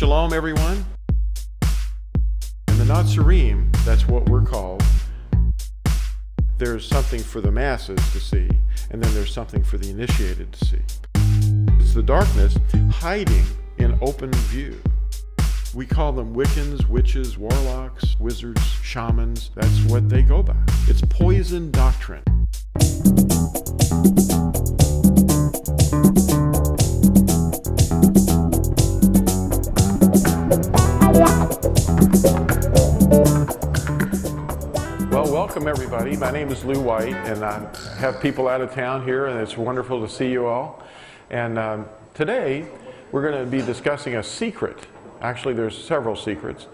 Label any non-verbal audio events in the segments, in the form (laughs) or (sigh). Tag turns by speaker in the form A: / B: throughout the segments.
A: Shalom, everyone. In the Nazarene, that's what we're called, there's something for the masses to see, and then there's something for the initiated to see. It's the darkness hiding in open view. We call them Wiccans, witches, warlocks, wizards, shamans. That's what they go by. It's poison doctrine. Welcome everybody. My name is Lew White, and I have people out of town here, and it's wonderful to see you all. And um, today we're going to be discussing a secret. Actually, there's several secrets,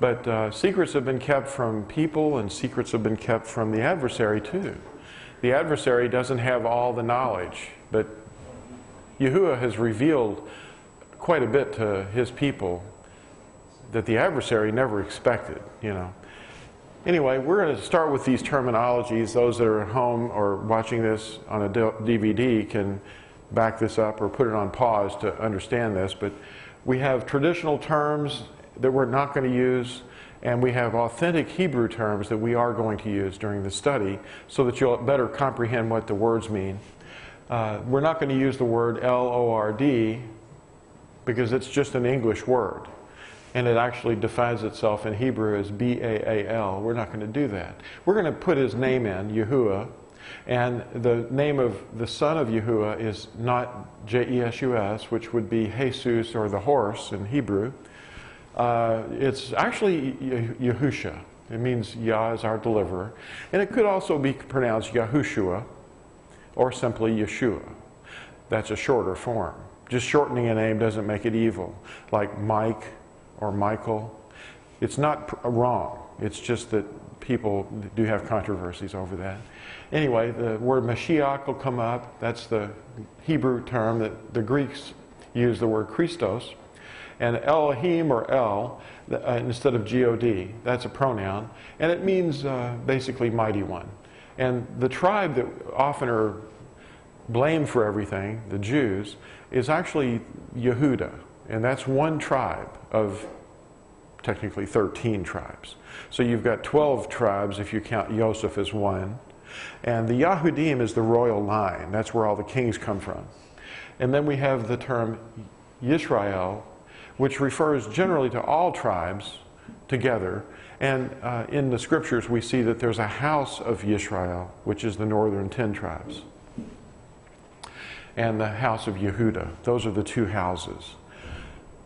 A: but uh, secrets have been kept from people, and secrets have been kept from the adversary too. The adversary doesn't have all the knowledge, but Yahuwah has revealed quite a bit to his people that the adversary never expected, you know. Anyway, we're going to start with these terminologies. Those that are at home or watching this on a DVD can back this up or put it on pause to understand this. But we have traditional terms that we're not going to use, and we have authentic Hebrew terms that we are going to use during the study so that you'll better comprehend what the words mean. Uh, we're not going to use the word L O R D because it's just an English word and it actually defines itself in Hebrew as B A A L. We're not going to do that. We're going to put his name in, Yahuwah, and the name of the son of Yahuwah is not J E S U S, which would be Jesus or the horse in Hebrew. Uh, it's actually Yahusha. It means Yah is our deliverer. And it could also be pronounced Yahushua or simply Yeshua. That's a shorter form. Just shortening a name doesn't make it evil, like Mike or Michael. It's not wrong. It's just that people do have controversies over that. Anyway, the word Mashiach will come up. That's the Hebrew term that the Greeks use the word Christos. And Elohim or El uh, instead of God, that's a pronoun. And it means uh, basically mighty one. And the tribe that often are blamed for everything, the Jews, is actually Yehuda. And that's one tribe of technically 13 tribes. So you've got 12 tribes if you count Joseph as one. And the Yahudim is the royal line. That's where all the kings come from. And then we have the term Yisrael, which refers generally to all tribes together. And uh, in the scriptures, we see that there's a house of Yisrael, which is the northern 10 tribes, and the house of Yehuda. Those are the two houses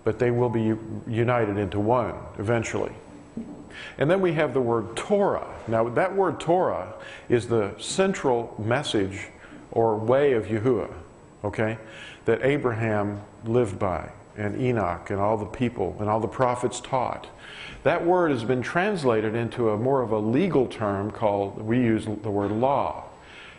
A: but they will be united into one eventually. And then we have the word Torah. Now, that word Torah is the central message or way of Yahuwah, okay, that Abraham lived by, and Enoch, and all the people, and all the prophets taught. That word has been translated into a more of a legal term called, we use the word law.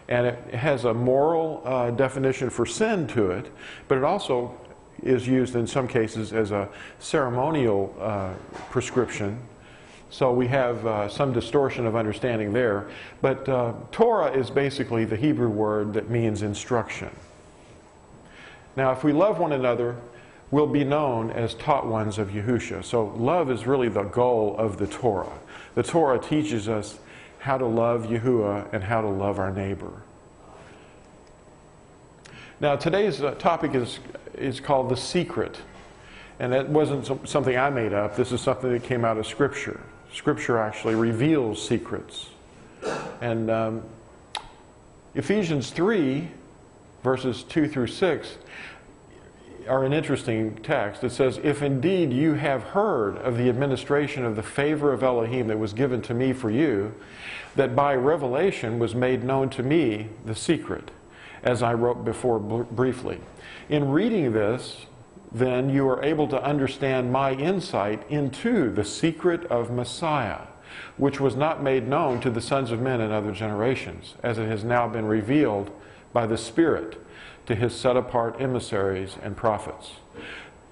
A: And it has a moral uh, definition for sin to it, but it also is used in some cases as a ceremonial uh, prescription. So we have uh, some distortion of understanding there. But uh, Torah is basically the Hebrew word that means instruction. Now, if we love one another, we'll be known as taught ones of Yahusha. So love is really the goal of the Torah. The Torah teaches us how to love Yahuwah and how to love our neighbor. Now, today's uh, topic is is called The Secret. And that wasn't something I made up. This is something that came out of Scripture. Scripture actually reveals secrets. And um, Ephesians 3, verses 2 through 6, are an interesting text. It says, If indeed you have heard of the administration of the favor of Elohim that was given to me for you, that by revelation was made known to me the secret, as I wrote before briefly. In reading this, then you are able to understand my insight into the secret of Messiah, which was not made known to the sons of men in other generations, as it has now been revealed by the Spirit to his set apart emissaries and prophets.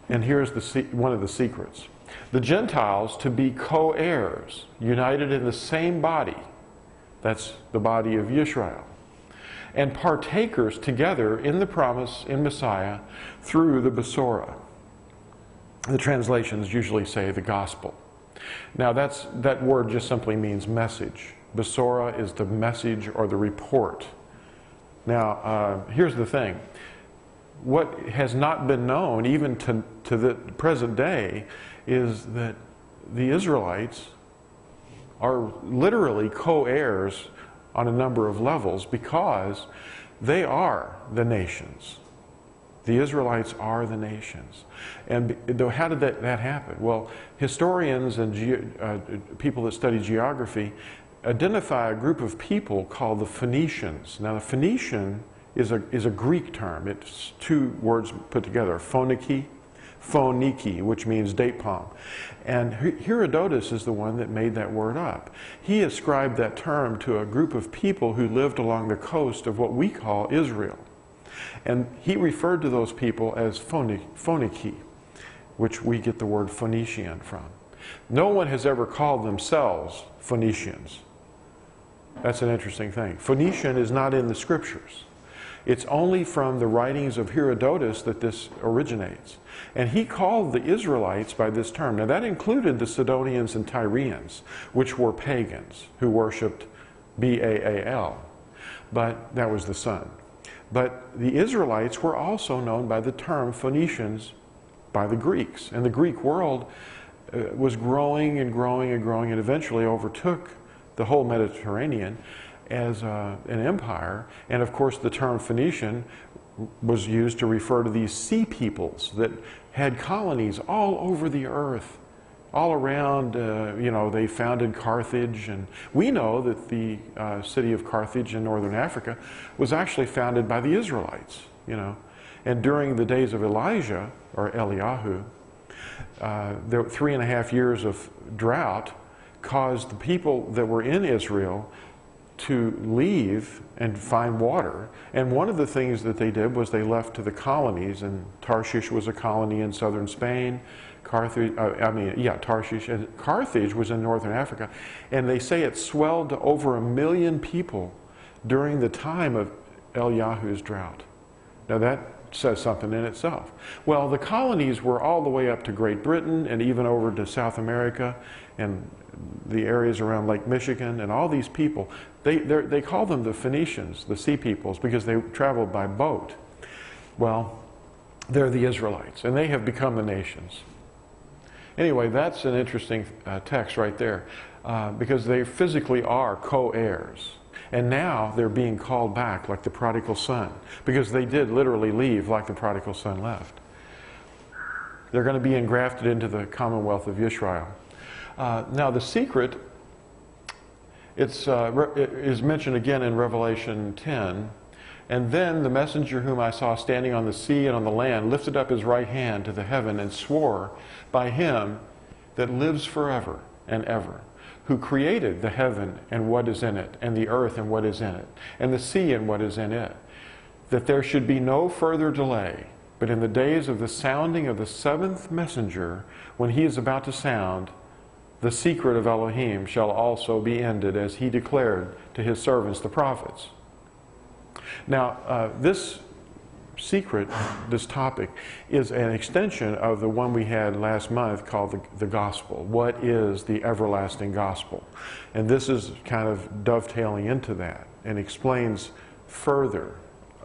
A: And here's the, one of the secrets the Gentiles to be co heirs, united in the same body. That's the body of Israel and partakers together in the promise in Messiah through the Besorah. the translations usually say the gospel. Now, that's, that word just simply means message. Besora is the message or the report. Now, uh, here's the thing what has not been known, even to, to the present day, is that the Israelites are literally co heirs on a number of levels because they are the nations. The Israelites are the nations. And how did that, that happen? Well, historians and ge- uh, people that study geography identify a group of people called the Phoenicians. Now, the Phoenician is a, is a Greek term. It's two words put together, phoniki, phoniki, which means date palm. And Herodotus is the one that made that word up. He ascribed that term to a group of people who lived along the coast of what we call Israel. And he referred to those people as Phoniki, which we get the word Phoenician from. No one has ever called themselves Phoenicians. That's an interesting thing. Phoenician is not in the scriptures. It's only from the writings of Herodotus that this originates. And he called the Israelites by this term. Now, that included the Sidonians and Tyrians, which were pagans who worshiped B A A L. But that was the sun. But the Israelites were also known by the term Phoenicians by the Greeks. And the Greek world uh, was growing and growing and growing and eventually overtook the whole Mediterranean as uh, an empire. And of course, the term Phoenician was used to refer to these sea peoples that had colonies all over the earth all around, uh, you know, they founded Carthage. And we know that the uh, city of Carthage in northern Africa was actually founded by the Israelites, you know. And during the days of Elijah, or Eliyahu, uh, the three and a half years of drought caused the people that were in Israel to leave and find water. And one of the things that they did was they left to the colonies, and Tarshish was a colony in southern Spain. Carthage, uh, I mean, yeah, Tarshish. And Carthage was in northern Africa. And they say it swelled to over a million people during the time of El Eliyahu's drought. Now that says something in itself. Well, the colonies were all the way up to Great Britain and even over to South America and the areas around Lake Michigan and all these people. They, they call them the Phoenicians, the sea peoples, because they traveled by boat. Well, they're the Israelites, and they have become the nations. Anyway, that's an interesting uh, text right there uh, because they physically are co heirs. And now they're being called back like the prodigal son because they did literally leave like the prodigal son left. They're going to be engrafted into the commonwealth of Israel. Uh, now, the secret it's, uh, is mentioned again in Revelation 10. And then the messenger whom I saw standing on the sea and on the land lifted up his right hand to the heaven and swore by him that lives forever and ever, who created the heaven and what is in it, and the earth and what is in it, and the sea and what is in it, that there should be no further delay, but in the days of the sounding of the seventh messenger, when he is about to sound, the secret of Elohim shall also be ended, as he declared to his servants the prophets. Now, uh, this secret, this topic, is an extension of the one we had last month called the, the gospel. What is the everlasting gospel? And this is kind of dovetailing into that and explains further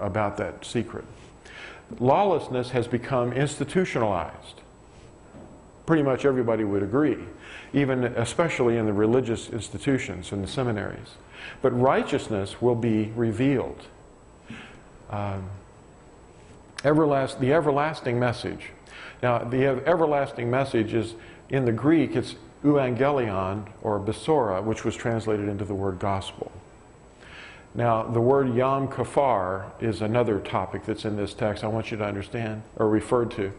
A: about that secret. Lawlessness has become institutionalized. Pretty much everybody would agree, even especially in the religious institutions and the seminaries. But righteousness will be revealed um, everlast, the everlasting message. Now, the everlasting message is in the Greek, it's euangelion or besora, which was translated into the word gospel. Now, the word Yom Kafar is another topic that's in this text I want you to understand or referred to.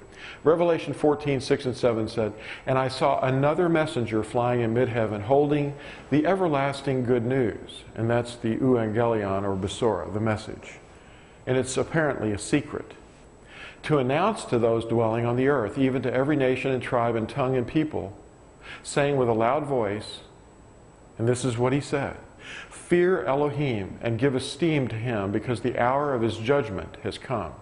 A: Revelation 14, 6 and 7 said, And I saw another messenger flying in mid heaven holding the everlasting good news. And that's the euangelion or besora, the message and it's apparently a secret, to announce to those dwelling on the earth, even to every nation and tribe and tongue and people, saying with a loud voice, and this is what he said Fear Elohim and give esteem to him, because the hour of his judgment has come,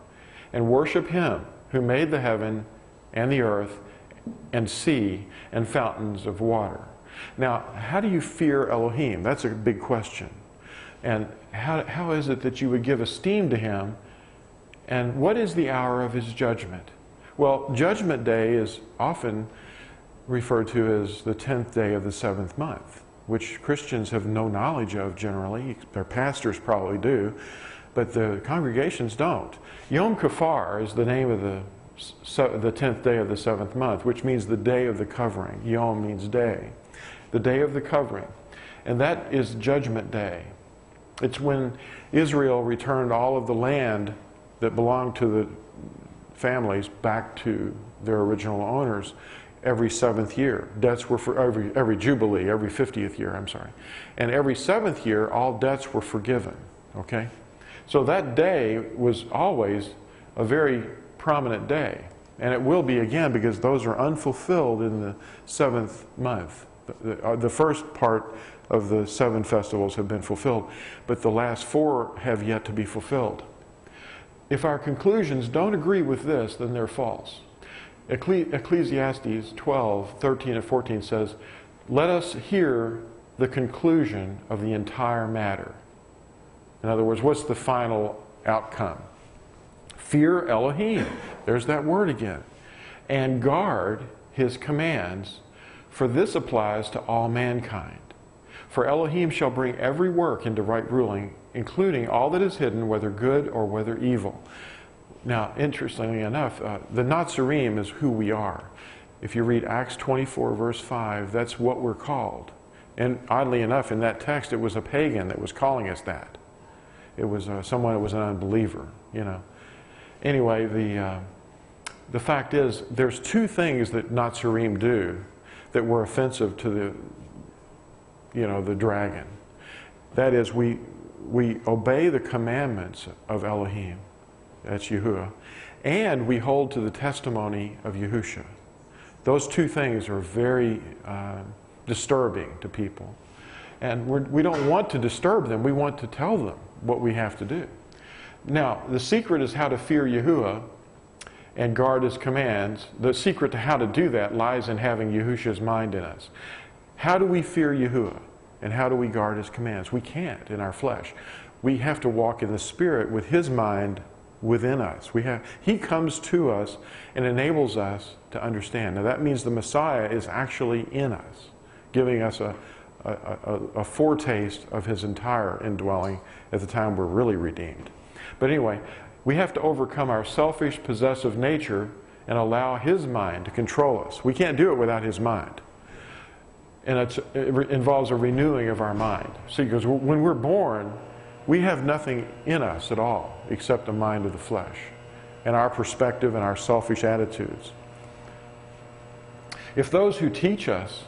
A: and worship him who made the heaven and the earth and sea and fountains of water. Now, how do you fear Elohim? That's a big question. And how, how is it that you would give esteem to him? And what is the hour of his judgment? Well, Judgment Day is often referred to as the 10th day of the seventh month, which Christians have no knowledge of generally. Their pastors probably do, but the congregations don't. Yom Kippur is the name of the, the 10th day of the seventh month, which means the day of the covering. Yom means day. The day of the covering. And that is Judgment Day. It's when Israel returned all of the land that belonged to the families back to their original owners every seventh year. Debts were for every, every Jubilee, every 50th year, I'm sorry. And every seventh year, all debts were forgiven, okay? So that day was always a very prominent day. And it will be again because those are unfulfilled in the seventh month. The, the, uh, the first part of the seven festivals have been fulfilled, but the last four have yet to be fulfilled. If our conclusions don't agree with this, then they're false. Ecclesiastes 12, 13, and 14 says, Let us hear the conclusion of the entire matter. In other words, what's the final outcome? Fear Elohim. There's that word again. And guard his commands, for this applies to all mankind. For Elohim shall bring every work into right ruling, including all that is hidden, whether good or whether evil. Now, interestingly enough, uh, the Nazarene is who we are. If you read Acts 24, verse 5, that's what we're called. And oddly enough, in that text, it was a pagan that was calling us that. It was uh, someone that was an unbeliever, you know. Anyway, the, uh, the fact is, there's two things that Nazarene do that were offensive to the, you know, the dragon. That is, we, we obey the commandments of Elohim, that's Yahuwah, and we hold to the testimony of Yahusha. Those two things are very uh, disturbing to people. And we're, we do not want to disturb them, we want to tell them what we have to do. Now, the secret is how to fear Yahuwah and guard his commands. The secret to how to do that lies in having Yahusha's mind in us. How do we fear Yahuwah? And how do we guard his commands? We can't in our flesh. We have to walk in the Spirit with his mind within us. We have, he comes to us and enables us to understand. Now that means the Messiah is actually in us, giving us a, a, a, a foretaste of his entire indwelling at the time we're really redeemed. But anyway, we have to overcome our selfish, possessive nature and allow his mind to control us. We can't do it without his mind and it involves a renewing of our mind. See, because when we're born, we have nothing in us at all except the mind of the flesh and our perspective and our selfish attitudes. If those who teach us,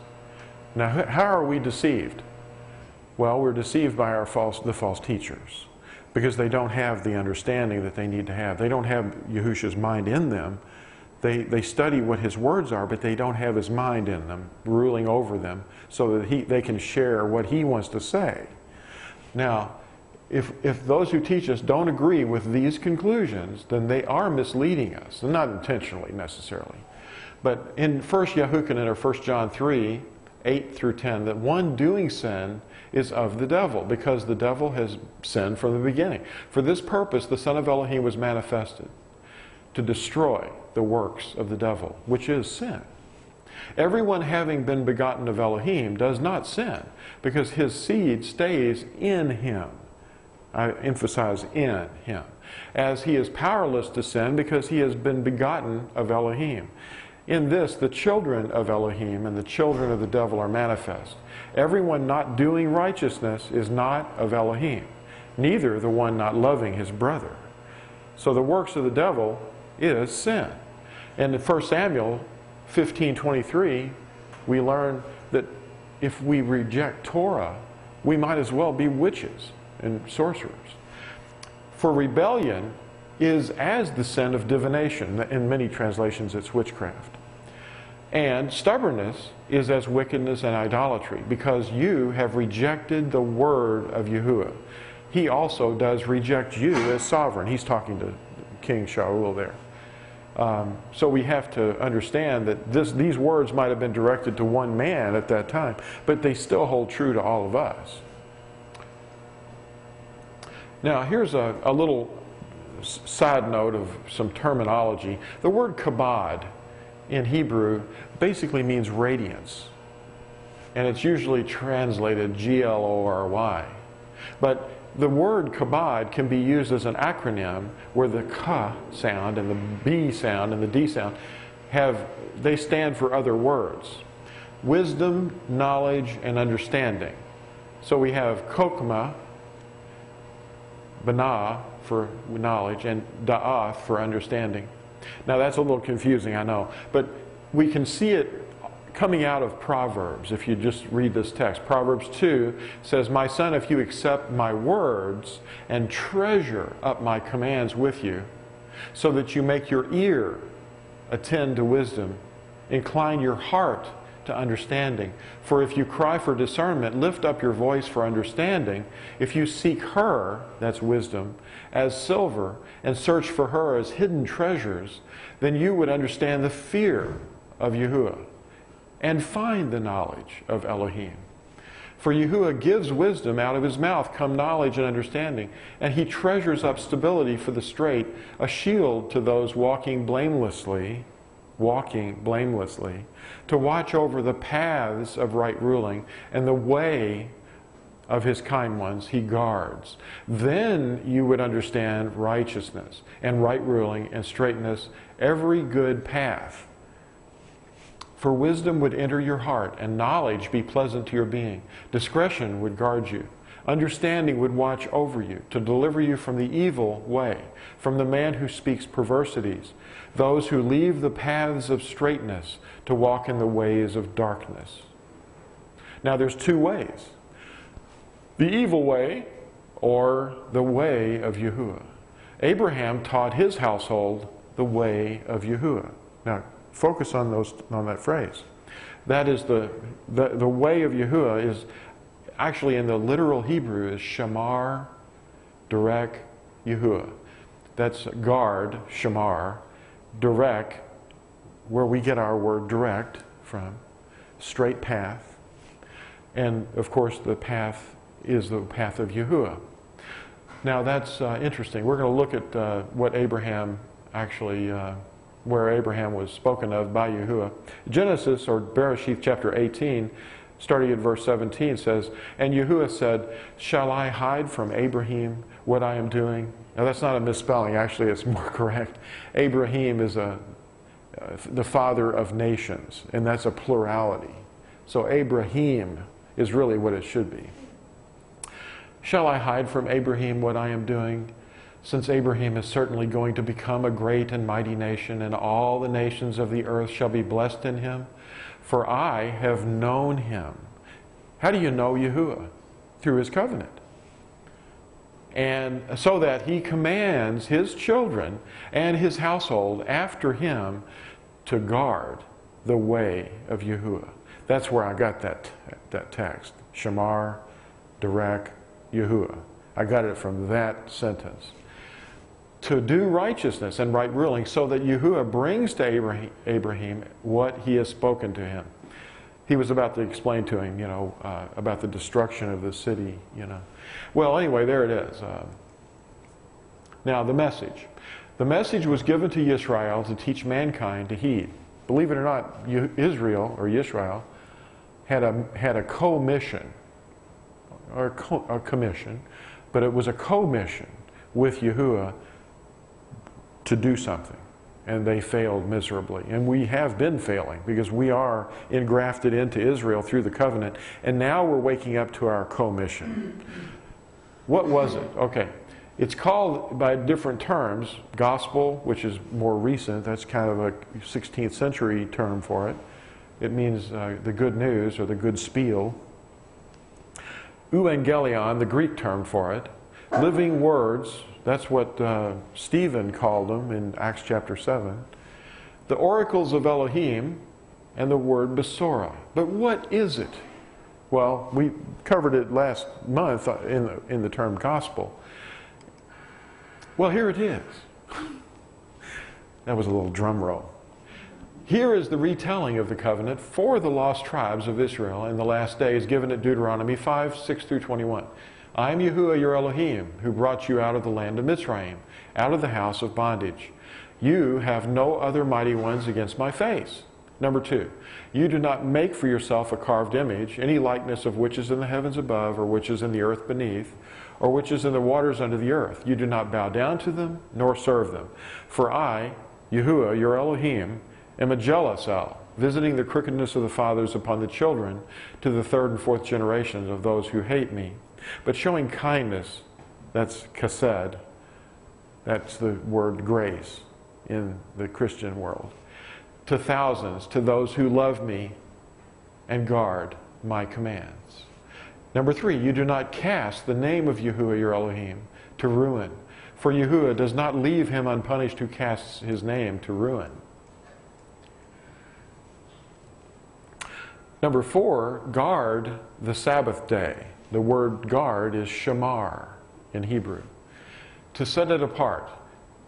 A: now how are we deceived? Well, we're deceived by our false, the false teachers because they don't have the understanding that they need to have. They don't have Yahusha's mind in them they, they study what his words are, but they don't have his mind in them, ruling over them, so that he, they can share what he wants to say. Now, if, if those who teach us don't agree with these conclusions, then they are misleading us, and not intentionally necessarily. But in 1 Yahuchanan or 1 John 3, 8 through 10, that one doing sin is of the devil, because the devil has sinned from the beginning. For this purpose, the Son of Elohim was manifested to destroy the works of the devil, which is sin. Everyone having been begotten of Elohim does not sin because his seed stays in him. I emphasize in him. As he is powerless to sin because he has been begotten of Elohim. In this, the children of Elohim and the children of the devil are manifest. Everyone not doing righteousness is not of Elohim, neither the one not loving his brother. So the works of the devil is sin. And in 1 Samuel 15:23, we learn that if we reject Torah, we might as well be witches and sorcerers. For rebellion is as the sin of divination. In many translations, it's witchcraft. And stubbornness is as wickedness and idolatry, because you have rejected the word of Yahuwah. He also does reject you as sovereign. He's talking to King Shaul there. Um, so we have to understand that this, these words might have been directed to one man at that time, but they still hold true to all of us. Now, here's a, a little side note of some terminology. The word kabod in Hebrew basically means radiance, and it's usually translated G L O R Y. But the word kabod can be used as an acronym where the k sound and the b sound and the d sound have they stand for other words wisdom knowledge and understanding so we have kokma bana for knowledge and da'ath for understanding now that's a little confusing i know but we can see it coming out of Proverbs, if you just read this text. Proverbs 2 says, My son, if you accept my words and treasure up my commands with you, so that you make your ear attend to wisdom, incline your heart to understanding. For if you cry for discernment, lift up your voice for understanding. If you seek her, that's wisdom, as silver, and search for her as hidden treasures, then you would understand the fear of Yahuwah and find the knowledge of Elohim. For Yahuwah gives wisdom out of his mouth come knowledge and understanding, and he treasures up stability for the straight, a shield to those walking blamelessly, walking blamelessly, to watch over the paths of right ruling and the way of his kind ones he guards. Then you would understand righteousness and right ruling and straightness, every good path for wisdom would enter your heart, and knowledge be pleasant to your being. Discretion would guard you. Understanding would watch over you to deliver you from the evil way, from the man who speaks perversities, those who leave the paths of straightness to walk in the ways of darkness. Now, there's two ways the evil way or the way of Yahuwah. Abraham taught his household the way of Yahuwah. Now, focus on those on that phrase. That is the the, the way of Yahuwah is actually in the literal Hebrew is Shamar, Direct, Yahuwah. That's guard, Shamar, direct, where we get our word direct from, straight path. And of course, the path is the path of Yahuwah. Now that's uh, interesting. We're going to look at uh, what Abraham actually uh, where Abraham was spoken of by Yahuwah. Genesis, or Bereshith chapter 18, starting at verse 17, says, And Yahuwah said, Shall I hide from Abraham what I am doing? Now that's not a misspelling, actually, it's more (laughs) correct. Abraham is a, uh, the father of nations, and that's a plurality. So Abraham is really what it should be. Shall I hide from Abraham what I am doing? since Abraham is certainly going to become a great and mighty nation, and all the nations of the earth shall be blessed in him. For I have known him. How do you know Yahuwah? Through his covenant. And so that he commands his children and his household after him to guard the way of Yahuwah. That's where I got that, that text. Shamar, Direct, Yahuwah. I got it from that sentence to do righteousness and right ruling so that Yahuwah brings to Abraham what he has spoken to him. He was about to explain to him, you know, uh, about the destruction of the city, you know. Well, anyway, there it is. Uh, now, the message. The message was given to Israel to teach mankind to heed. Believe it or not, Israel, or Israel, had a, had a co-mission, or a, co- a commission, but it was a co-mission with Yahuwah to do something. And they failed miserably. And we have been failing because we are engrafted into Israel through the covenant. And now we're waking up to our commission. What was it? Okay. It's called by different terms gospel, which is more recent. That's kind of a 16th century term for it. It means uh, the good news or the good spiel. Evangelion, the Greek term for it. Living words, that's what uh, Stephen called them in Acts chapter 7. The oracles of Elohim and the word Besorah. But what is it? Well, we covered it last month in the, in the term gospel. Well, here it is. (laughs) That was a little drum roll. Here is the retelling of the covenant for the lost tribes of Israel in the last days, given at Deuteronomy 5 6 through 21. I am Yahuwah your Elohim, who brought you out of the land of Mitzrayim, out of the house of bondage. You have no other mighty ones against my face. Number two, you do not make for yourself a carved image, any likeness of which is in the heavens above, or which is in the earth beneath, or which is in the waters under the earth. You do not bow down to them, nor serve them. For I, Yahuwah, your Elohim, am a jealous El, visiting the crookedness of the fathers upon the children to the third and fourth generations of those who hate me, but showing kindness, that's chesed, that's the word grace in the Christian world, to thousands, to those who love me and guard my commands. Number three, you do not cast the name of Yahuwah your Elohim to ruin, for Yahuwah does not leave him unpunished who casts his name to ruin. Number four, guard the Sabbath day. The word guard is shamar in Hebrew. To set it apart,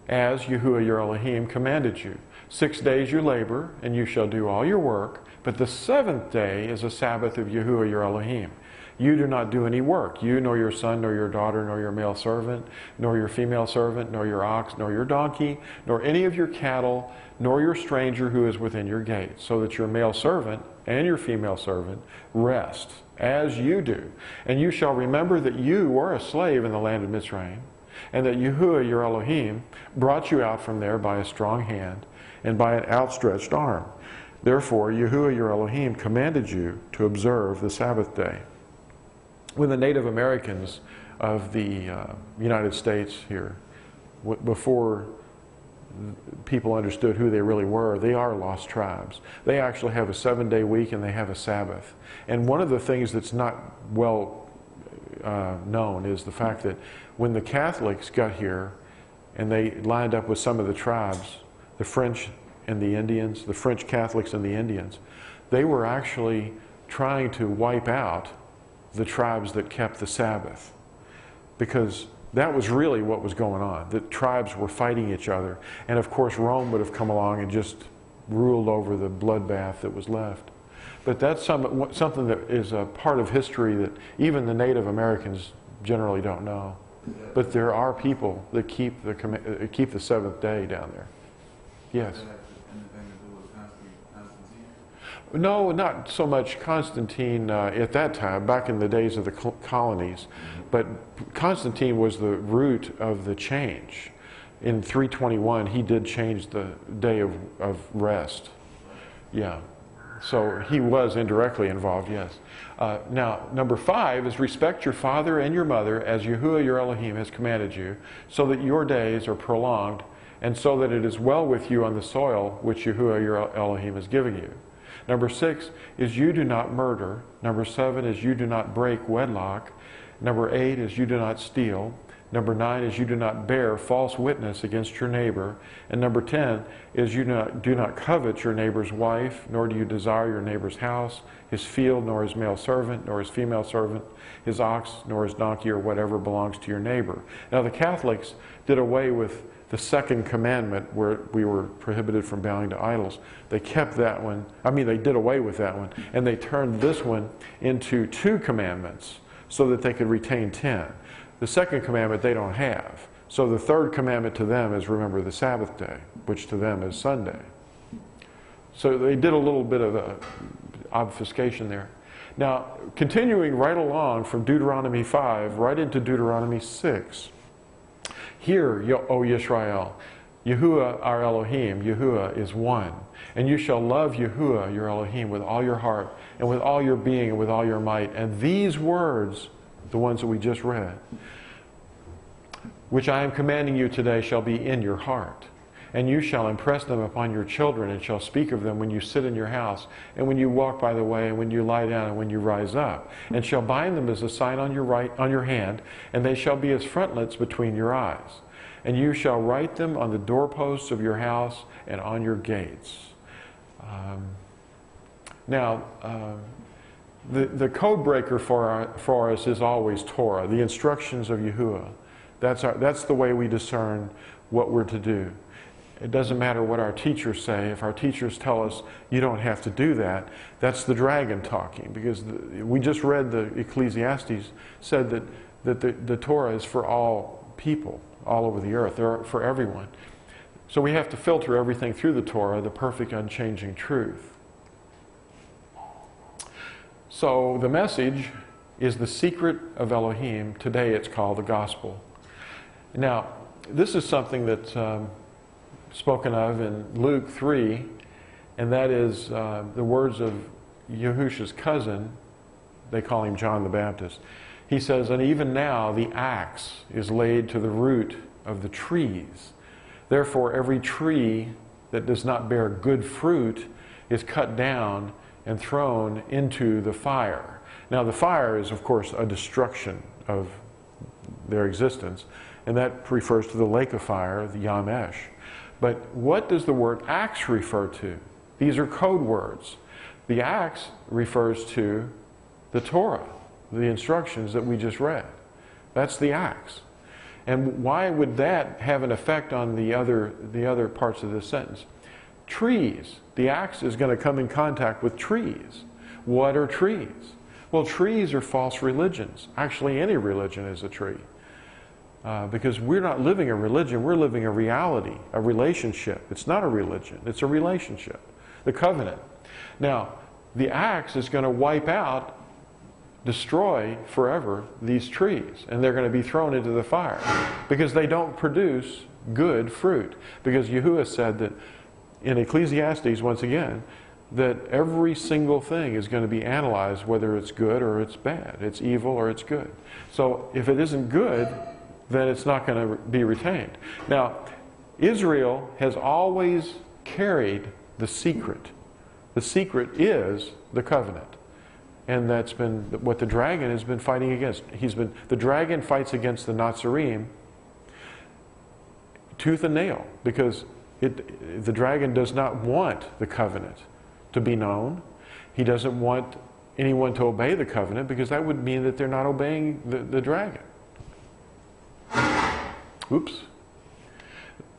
A: as Yahuwah your Elohim commanded you. Six days you labor, and you shall do all your work, but the seventh day is a Sabbath of Yahuwah your Elohim. You do not do any work, you nor your son, nor your daughter, nor your male servant, nor your female servant, nor your ox, nor your donkey, nor any of your cattle, nor your stranger who is within your gates, so that your male servant and your female servant rest, as you do. And you shall remember that you were a slave in the land of Mitzrayim, and that Yahuwah your Elohim brought you out from there by a strong hand and by an outstretched arm. Therefore, Yahuwah your Elohim commanded you to observe the Sabbath day. When the Native Americans of the uh, United States here, before people understood who they really were. They are lost tribes. They actually have a seven day week and they have a Sabbath. And one of the things that's not well uh, known is the fact that when the Catholics got here and they lined up with some of the tribes, the French and the Indians, the French Catholics and the Indians, they were actually trying to wipe out the tribes that kept the Sabbath because that was really what was going on. The tribes were fighting each other. And of course, Rome would have come along and just ruled over the bloodbath that was left. But that's some, something that is a part of history that even the Native Americans generally don't know. But there are people that keep the, uh, keep the seventh day down there. Yes? No, not so much Constantine uh, at that time, back in the days of the colonies. But Constantine was the root of the change. In 321, he did change the day of, of rest. Yeah. So he was indirectly involved, yes. Uh, now, number five is respect your father and your mother as Yahuwah your Elohim has commanded you, so that your days are prolonged, and so that it is well with you on the soil which Yahuwah your Elohim is giving you. Number six is you do not murder. Number seven is you do not break wedlock. Number eight is you do not steal. Number nine is you do not bear false witness against your neighbor. And number 10 is you do not, do not covet your neighbor's wife, nor do you desire your neighbor's house, his field, nor his male servant, nor his female servant, his ox, nor his donkey, or whatever belongs to your neighbor. Now, the Catholics did away with the second commandment where we were prohibited from bowing to idols. They kept that one, I mean, they did away with that one, and they turned this one into two commandments so that they could retain 10. The second commandment they don't have. So the third commandment to them is remember the Sabbath day, which to them is Sunday. So they did a little bit of obfuscation there. Now, continuing right along from Deuteronomy 5 right into Deuteronomy 6. Here, O Yisrael, Yahuwah our Elohim, Yahuwah is one. And you shall love Yahuwah your Elohim with all your heart and with all your being and with all your might. And these words, the ones that we just read, which I am commanding you today, shall be in your heart. And you shall impress them upon your children, and shall speak of them when you sit in your house, and when you walk by the way, and when you lie down, and when you rise up. And shall bind them as a sign on your right on your hand, and they shall be as frontlets between your eyes. And you shall write them on the doorposts of your house and on your gates. Um, now, uh, the, the code breaker for, our, for us is always Torah, the instructions of Yahuwah. That's, our, that's the way we discern what we're to do. It doesn't matter what our teachers say. If our teachers tell us you don't have to do that, that's the dragon talking. Because the, we just read the Ecclesiastes said that, that the, the Torah is for all people all over the earth, for everyone. So we have to filter everything through the Torah, the perfect, unchanging truth. So the message is the secret of Elohim. Today it's called the gospel. Now, this is something that's um, spoken of in Luke 3, and that is uh, the words of Yahusha's cousin. They call him John the Baptist. He says, And even now the axe is laid to the root of the trees. Therefore, every tree that does not bear good fruit is cut down and thrown into the fire. Now, the fire is, of course, a destruction of their existence, and that refers to the lake of fire, the Yamesh. But what does the word axe refer to? These are code words. The axe refers to the Torah, the instructions that we just read. That's the axe. And why would that have an effect on the other, the other parts of this sentence? Trees. The axe is going to come in contact with trees. What are trees? Well, trees are false religions. Actually, any religion is a tree. Uh, because we're not living a religion, we're living a reality, a relationship. It's not a religion, it's a relationship, the covenant. Now, the axe is going to wipe out destroy forever these trees and they're going to be thrown into the fire because they don't produce good fruit. Because Yahuwah said that in Ecclesiastes, once again, that every single thing is going to be analyzed whether it's good or it's bad, it's evil or it's good. So if it isn't good, then it's not going to be retained. Now, Israel has always carried the secret. The secret is the covenant and that's been what the dragon has been fighting against. He's been the dragon fights against the Nazarene tooth and nail because it, the dragon does not want the covenant to be known. He doesn't want anyone to obey the covenant because that would mean that they're not obeying the, the dragon. Oops.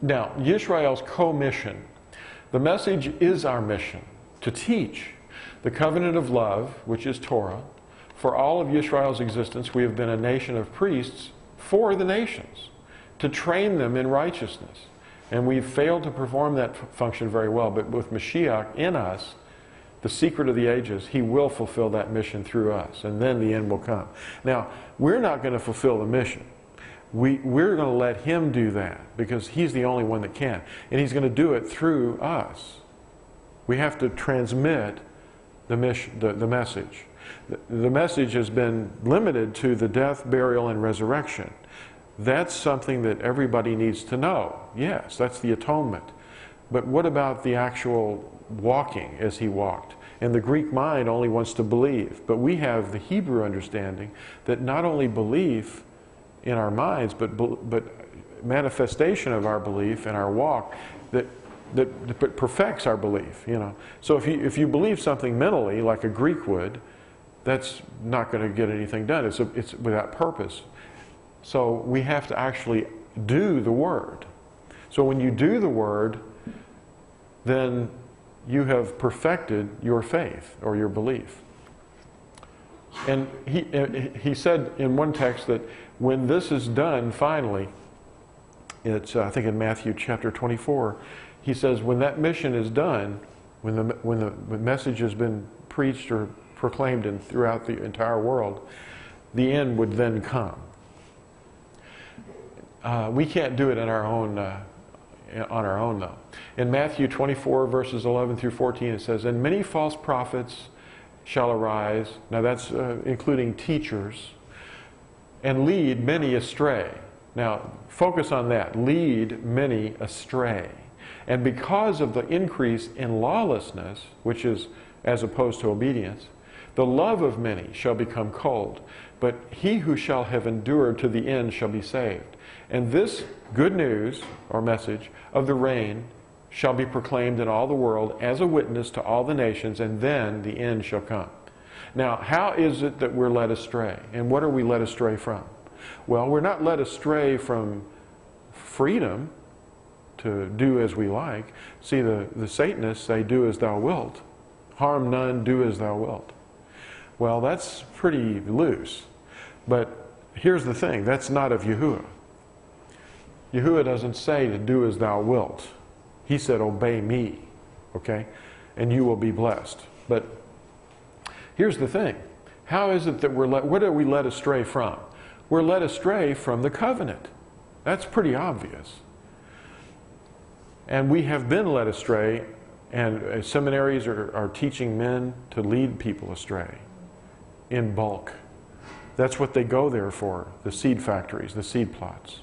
A: Now, Yisrael's co-mission. The message is our mission to teach the covenant of love, which is Torah, for all of Israel's existence, we have been a nation of priests for the nations, to train them in righteousness. And we've failed to perform that function very well, but with Mashiach in us, the secret of the ages, he will fulfill that mission through us, and then the end will come. Now, we're not going to fulfill the mission. We, we're going to let him do that because he's the only one that can. And he's going to do it through us. We have to transmit the, the, the message. The, the message has been limited to the death, burial, and resurrection. That's something that everybody needs to know. Yes, that's the atonement. But what about the actual walking as he walked? And the Greek mind only wants to believe. But we have the Hebrew understanding that not only belief in our minds, but, but manifestation of our belief in our walk, that that perfects our belief, you know. So if you, if you believe something mentally, like a Greek would, that's not going to get anything done. It's, a, it's without purpose. So we have to actually do the Word. So when you do the Word, then you have perfected your faith or your belief. And he, he said in one text that when this is done finally, it's uh, I think in Matthew chapter 24, he says when that mission is done, when the, when the message has been preached or proclaimed in, throughout the entire world, the end would then come. Uh, we can't do it in our own, uh, on our own, though. In Matthew 24, verses 11 through 14, it says, And many false prophets shall arise. Now that's uh, including teachers, and lead many astray. Now, focus on that. Lead many astray. And because of the increase in lawlessness, which is as opposed to obedience, the love of many shall become cold, but he who shall have endured to the end shall be saved. And this good news, or message, of the reign shall be proclaimed in all the world as a witness to all the nations, and then the end shall come. Now, how is it that we're led astray? And what are we led astray from? Well, we're not led astray from freedom to do as we like. See, the, the Satanists say, do as thou wilt. Harm none, do as thou wilt. Well, that's pretty loose. But here's the thing that's not of Yahuwah. Yahuwah doesn't say to do as thou wilt. He said, obey me, okay? And you will be blessed. But here's the thing how is it that we're led, what are we led astray from? We're led astray from the covenant. That's pretty obvious. And we have been led astray, and uh, seminaries are, are teaching men to lead people astray in bulk. That's what they go there for the seed factories, the seed plots.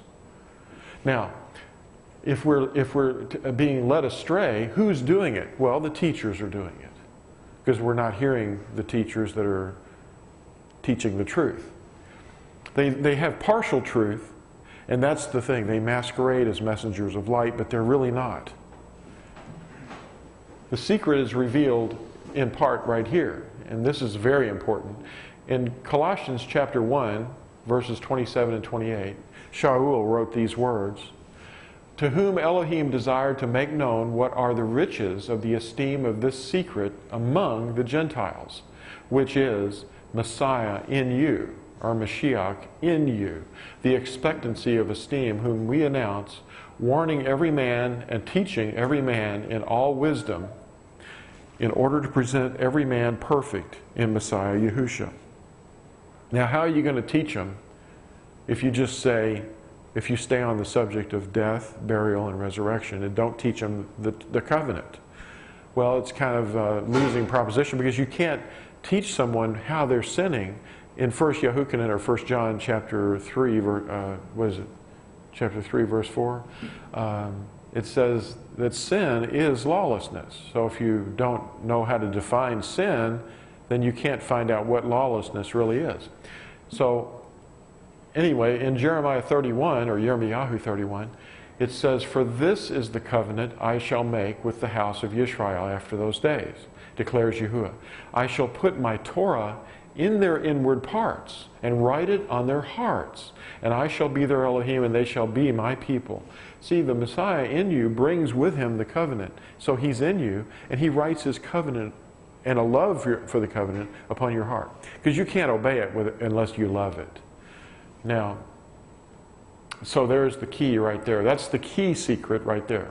A: Now, if we're, if we're uh, being led astray, who's doing it? Well, the teachers are doing it because we're not hearing the teachers that are teaching the truth. They, they have partial truth, and that's the thing. They masquerade as messengers of light, but they're really not. The secret is revealed in part right here, and this is very important. In Colossians chapter 1, verses 27 and 28, Shaul wrote these words To whom Elohim desired to make known what are the riches of the esteem of this secret among the Gentiles, which is Messiah in you, or Mashiach in you, the expectancy of esteem, whom we announce, warning every man and teaching every man in all wisdom, in order to present every man perfect in Messiah Yahusha. Now, how are you going to teach them if you just say, if you stay on the subject of death, burial, and resurrection, and don't teach them the, the covenant? Well, it's kind of a losing proposition because you can't teach someone how they're sinning in 1 Yahuchanan or 1 John chapter 3, uh, what is it? Chapter 3, verse 4. Um, it says that sin is lawlessness. So if you don't know how to define sin, then you can't find out what lawlessness really is. So, anyway, in Jeremiah 31 or Yirmiyahu 31, it says, For this is the covenant I shall make with the house of Israel after those days declares Yahuwah. I shall put my Torah in their inward parts and write it on their hearts. And I shall be their Elohim, and they shall be my people. See, the Messiah in you brings with him the covenant. So he's in you, and he writes his covenant and a love for the covenant upon your heart. Because you can't obey it unless you love it. Now, so there's the key right there. That's the key secret right there.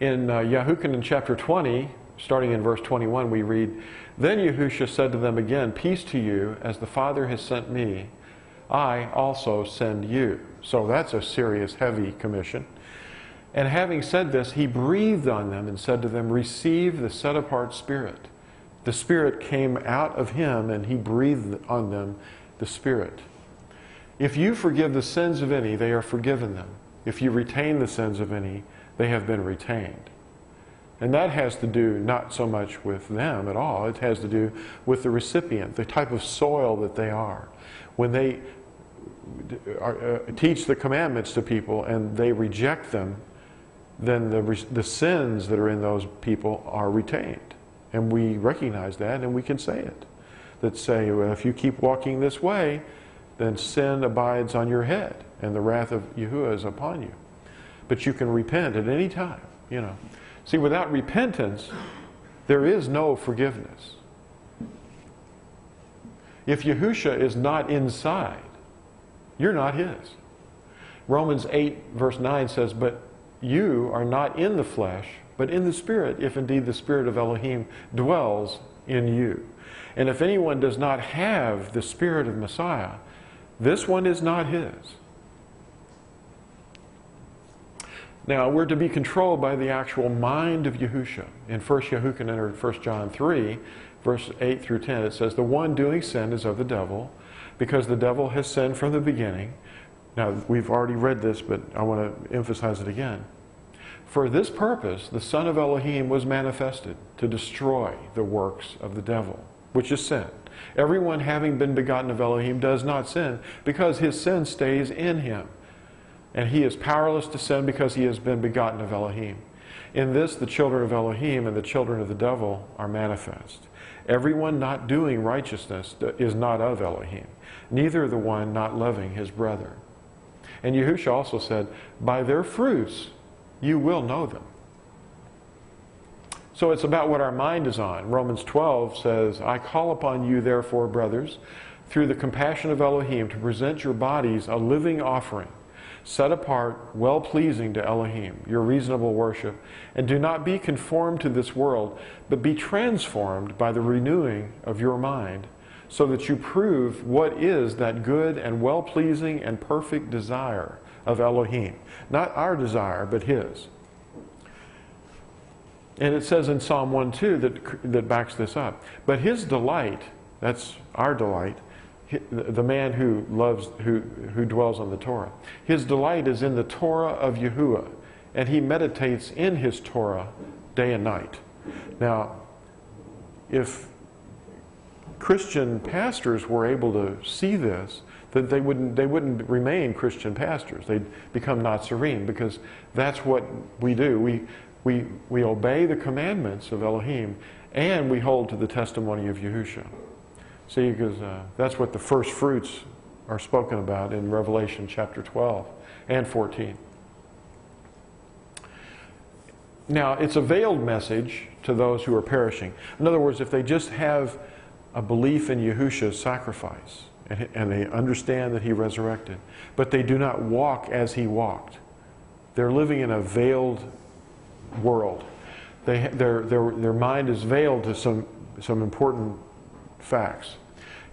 A: In uh, Yahuchanan chapter 20, starting in verse 21, we read, Then Yahusha said to them again, Peace to you, as the Father has sent me, I also send you. So that's a serious, heavy commission. And having said this, he breathed on them and said to them, Receive the set apart Spirit. The Spirit came out of him and he breathed on them the Spirit. If you forgive the sins of any, they are forgiven them. If you retain the sins of any, they have been retained. And that has to do not so much with them at all, it has to do with the recipient, the type of soil that they are. When they are, uh, teach the commandments to people and they reject them, then the, the sins that are in those people are retained. And we recognize that and we can say it. That say, well, if you keep walking this way, then sin abides on your head and the wrath of Yahuwah is upon you. But you can repent at any time, you know. See, without repentance, there is no forgiveness. If Yahusha is not inside, you're not his. Romans 8, verse 9 says, But you are not in the flesh, but in the Spirit, if indeed the Spirit of Elohim dwells in you. And if anyone does not have the Spirit of Messiah, this one is not his. Now, we're to be controlled by the actual mind of Yahusha. In 1 Yahuchanan or 1 John 3, verse 8 through 10, it says, The one doing sin is of the devil, because the devil has sinned from the beginning. Now, we've already read this, but I want to emphasize it again. For this purpose, the Son of Elohim was manifested to destroy the works of the devil, which is sin. Everyone having been begotten of Elohim does not sin, because his sin stays in him and he is powerless to sin because he has been begotten of Elohim. In this, the children of Elohim and the children of the devil are manifest. Everyone not doing righteousness is not of Elohim, neither the one not loving his brother. And Yahusha also said, By their fruits you will know them. So it's about what our mind is on. Romans 12 says, I call upon you, therefore, brothers, through the compassion of Elohim, to present your bodies a living offering, set apart, well pleasing to Elohim, your reasonable worship. And do not be conformed to this world, but be transformed by the renewing of your mind so that you prove what is that good and well pleasing and perfect desire of Elohim. Not our desire, but His. And it says in Psalm 1 2 that, that backs this up. But His delight, that's our delight, the man who loves, who, who dwells on the Torah, his delight is in the Torah of Yahuwah, and he meditates in his Torah day and night. Now, if Christian pastors were able to see this, that they wouldn't, they wouldn't remain Christian pastors. They'd become Natsarim because that's what we do. We, we, we obey the commandments of Elohim and we hold to the testimony of Yahusha. See, because uh, that's what the first fruits are spoken about in Revelation chapter 12 and 14. Now, it's a veiled message to those who are perishing. In other words, if they just have a belief in Yahusha's sacrifice, and, and they understand that he resurrected, but they do not walk as he walked. They're living in a veiled world. They, their, their, their mind is veiled to some, some important facts.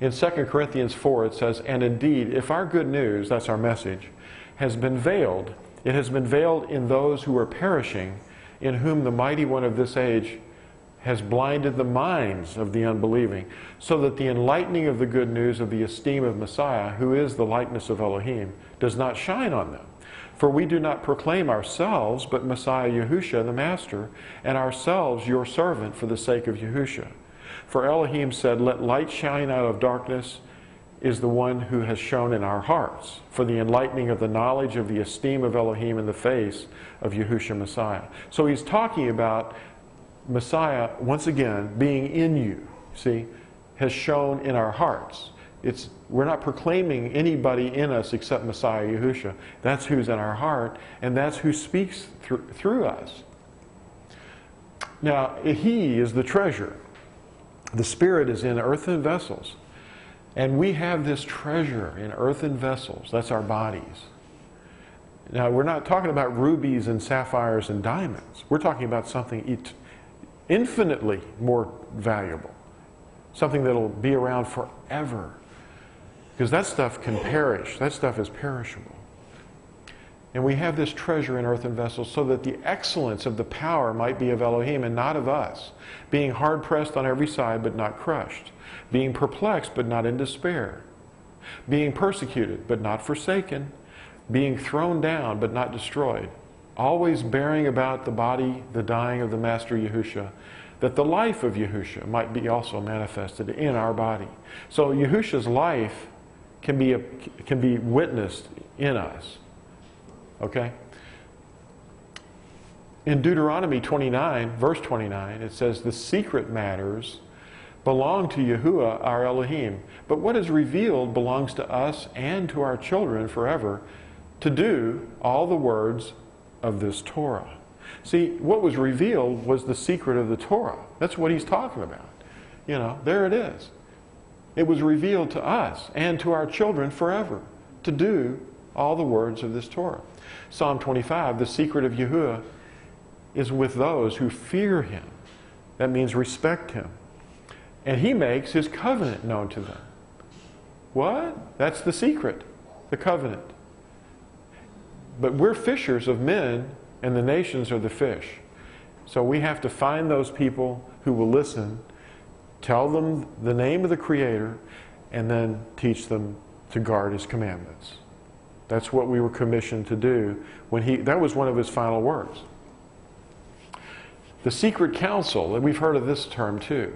A: In 2 Corinthians 4, it says, And indeed, if our good news, that's our message, has been veiled, it has been veiled in those who are perishing, in whom the mighty one of this age has blinded the minds of the unbelieving, so that the enlightening of the good news of the esteem of Messiah, who is the likeness of Elohim, does not shine on them. For we do not proclaim ourselves, but Messiah Yahusha the Master, and ourselves your servant for the sake of Yahusha. For Elohim said, Let light shine out of darkness, is the one who has shone in our hearts, for the enlightening of the knowledge of the esteem of Elohim in the face of Yahusha Messiah. So he's talking about Messiah, once again, being in you, see, has shown in our hearts. It's, we're not proclaiming anybody in us except Messiah Yahusha. That's who's in our heart, and that's who speaks through, through us. Now, He is the treasure. The Spirit is in earthen vessels. And we have this treasure in earthen vessels. That's our bodies. Now, we're not talking about rubies and sapphires and diamonds. We're talking about something infinitely more valuable, something that'll be around forever. Because that stuff can perish, that stuff is perishable. And we have this treasure in earthen vessels so that the excellence of the power might be of Elohim and not of us, being hard pressed on every side but not crushed, being perplexed but not in despair, being persecuted but not forsaken, being thrown down but not destroyed always bearing about the body, the dying of the Master Yahusha, that the life of Yahusha might be also manifested in our body. So Yahusha's life can be, a, can be witnessed in us. Okay? In Deuteronomy 29, verse 29, it says, The secret matters belong to Yahuwah our Elohim, but what is revealed belongs to us and to our children forever to do all the words of this Torah. See, what was revealed was the secret of the Torah. That's what he's talking about. You know, there it is. It was revealed to us and to our children forever to do all the words of this Torah. Psalm 25, the secret of Yahuwah is with those who fear him. That means respect him. And he makes his covenant known to them. What? That's the secret, the covenant. But we're fishers of men, and the nations are the fish. So we have to find those people who will listen, tell them the name of the Creator, and then teach them to guard His commandments. That's what we were commissioned to do when he that was one of his final words. The secret counsel, and we've heard of this term too.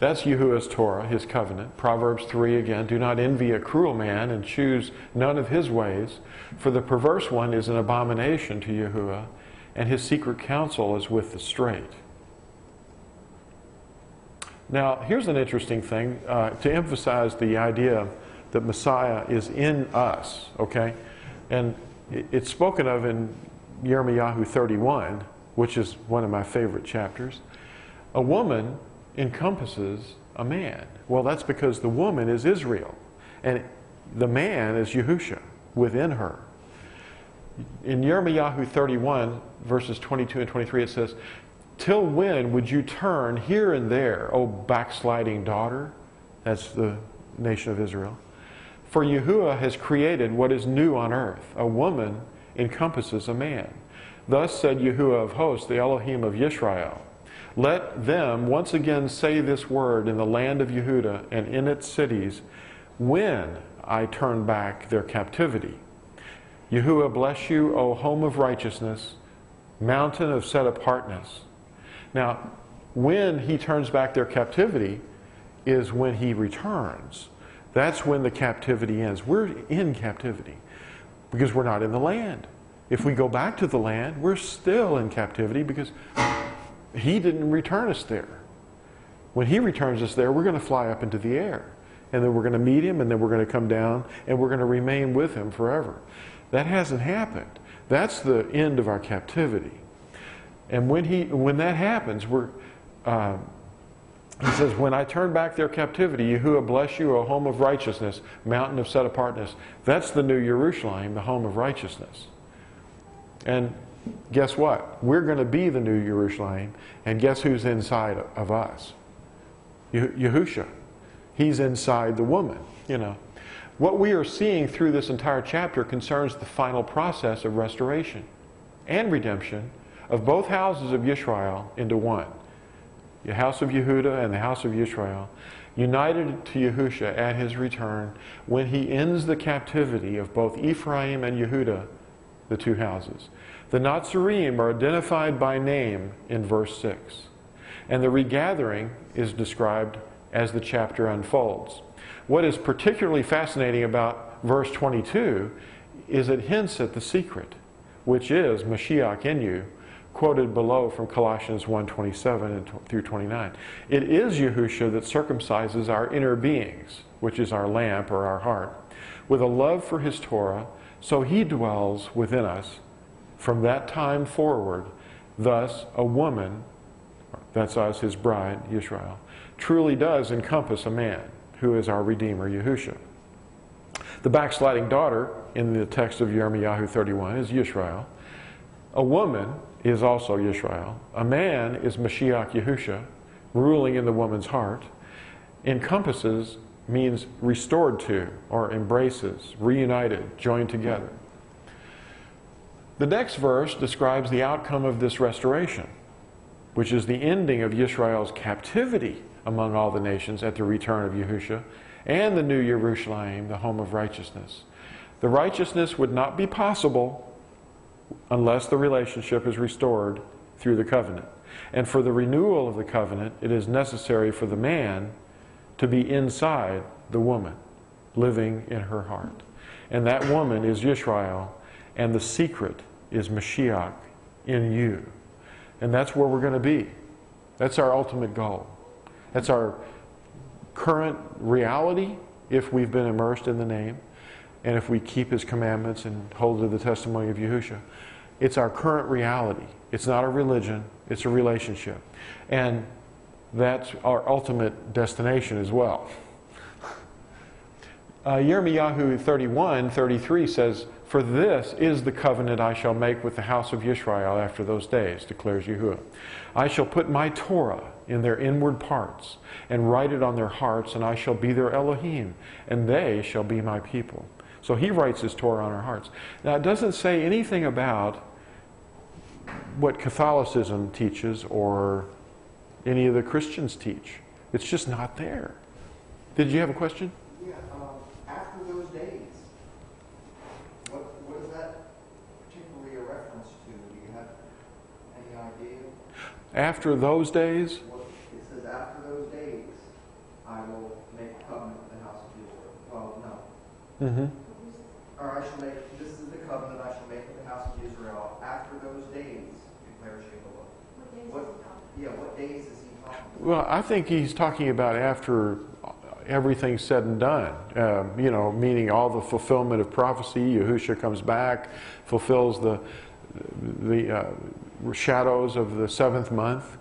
A: That's Yahuwah's Torah, his covenant. Proverbs 3 again Do not envy a cruel man and choose none of his ways, for the perverse one is an abomination to Yahuwah, and his secret counsel is with the straight. Now, here's an interesting thing uh, to emphasize the idea that Messiah is in us, okay? And it's spoken of in Yirmiyahu 31, which is one of my favorite chapters. A woman encompasses a man. Well, that's because the woman is Israel, and the man is Yahusha within her. In Yirmiyahu 31, verses 22 and 23, it says, Till when would you turn here and there, O backsliding daughter? That's the nation of Israel. For Yahuwah has created what is new on earth. A woman encompasses a man. Thus said Yahuwah of hosts, the Elohim of Yisrael. Let them once again say this word in the land of Yehuda and in its cities when I turn back their captivity. Yahuwah bless you, O home of righteousness, mountain of set apartness. Now, when he turns back their captivity is when he returns. That's when the captivity ends. We're in captivity because we're not in the land. If we go back to the land, we're still in captivity because he didn't return us there. When he returns us there, we're going to fly up into the air. And then we're going to meet him, and then we're going to come down, and we're going to remain with him forever. That hasn't happened. That's the end of our captivity. And when, he, when that happens, we're, uh, he says, When I turn back their captivity, Yahuwah bless you, a home of righteousness, mountain of set apartness. That's the new Jerusalem, the home of righteousness. And guess what? We're going to be the new Jerusalem, and guess who's inside of us? Yahusha. He's inside the woman, you know. What we are seeing through this entire chapter concerns the final process of restoration and redemption of both houses of Yisrael into one. The house of Yehuda and the house of Yisrael, united to Yahusha at his return when he ends the captivity of both Ephraim and Yehuda, the two houses. The Nazarene are identified by name in verse 6, and the regathering is described as the chapter unfolds. What is particularly fascinating about verse 22 is it hints at the secret, which is Mashiach in you, quoted below from Colossians 1:27 through 29. It is Yahusha that circumcises our inner beings, which is our lamp or our heart, with a love for his Torah, so he dwells within us from that time forward. Thus, a woman, that's us, his bride, Israel, truly does encompass a man who is our Redeemer, Yahusha. The backsliding daughter in the text of Yirmiyahu 31 is Yisrael. A woman is also Yisrael. A man is Mashiach Yahusha, ruling in the woman's heart. Encompasses means restored to or embraces, reunited, joined together. The next verse describes the outcome of this restoration, which is the ending of Yisrael's captivity among all the nations at the return of Yahusha and the new Jerusalem, the home of righteousness. The righteousness would not be possible unless the relationship is restored through the covenant. And for the renewal of the covenant, it is necessary for the man to be inside the woman, living in her heart. And that woman is Yisrael, and the secret is Mashiach in you. And that's where we're going to be. That's our ultimate goal. That's our current reality if we've been immersed in the name and if we keep his commandments and hold to the testimony of Yahusha. It's our current reality. It's not a religion, it's a relationship. And that's our ultimate destination as well. Uh, Yirmiyahu 31, 33 says, For this is the covenant I shall make with the house of Israel after those days, declares Yahuwah. I shall put my Torah in their inward parts and write it on their hearts, and I shall be their Elohim, and they shall be my people. So he writes his Torah on our hearts. Now, it doesn't say anything about what Catholicism teaches or any of the Christians teach. It's just not there. Did you have a question?
B: Yeah, um, after those days, what, what is that particularly a reference to? Do you have any idea?
A: After those days,
B: What, it says, after those days, I will make a covenant with the house of Israel. Well, no.
A: mm-hmm.
B: Or I shall make, this is the covenant I shall make with the house of Israel after those days, declares Jehovah. What, yeah, what days is he talking about?
A: Well, I think he's talking about after everything's said and done. Um, you know, meaning all the fulfillment of prophecy. Yahusha comes back, fulfills the the uh, shadows of the seventh month,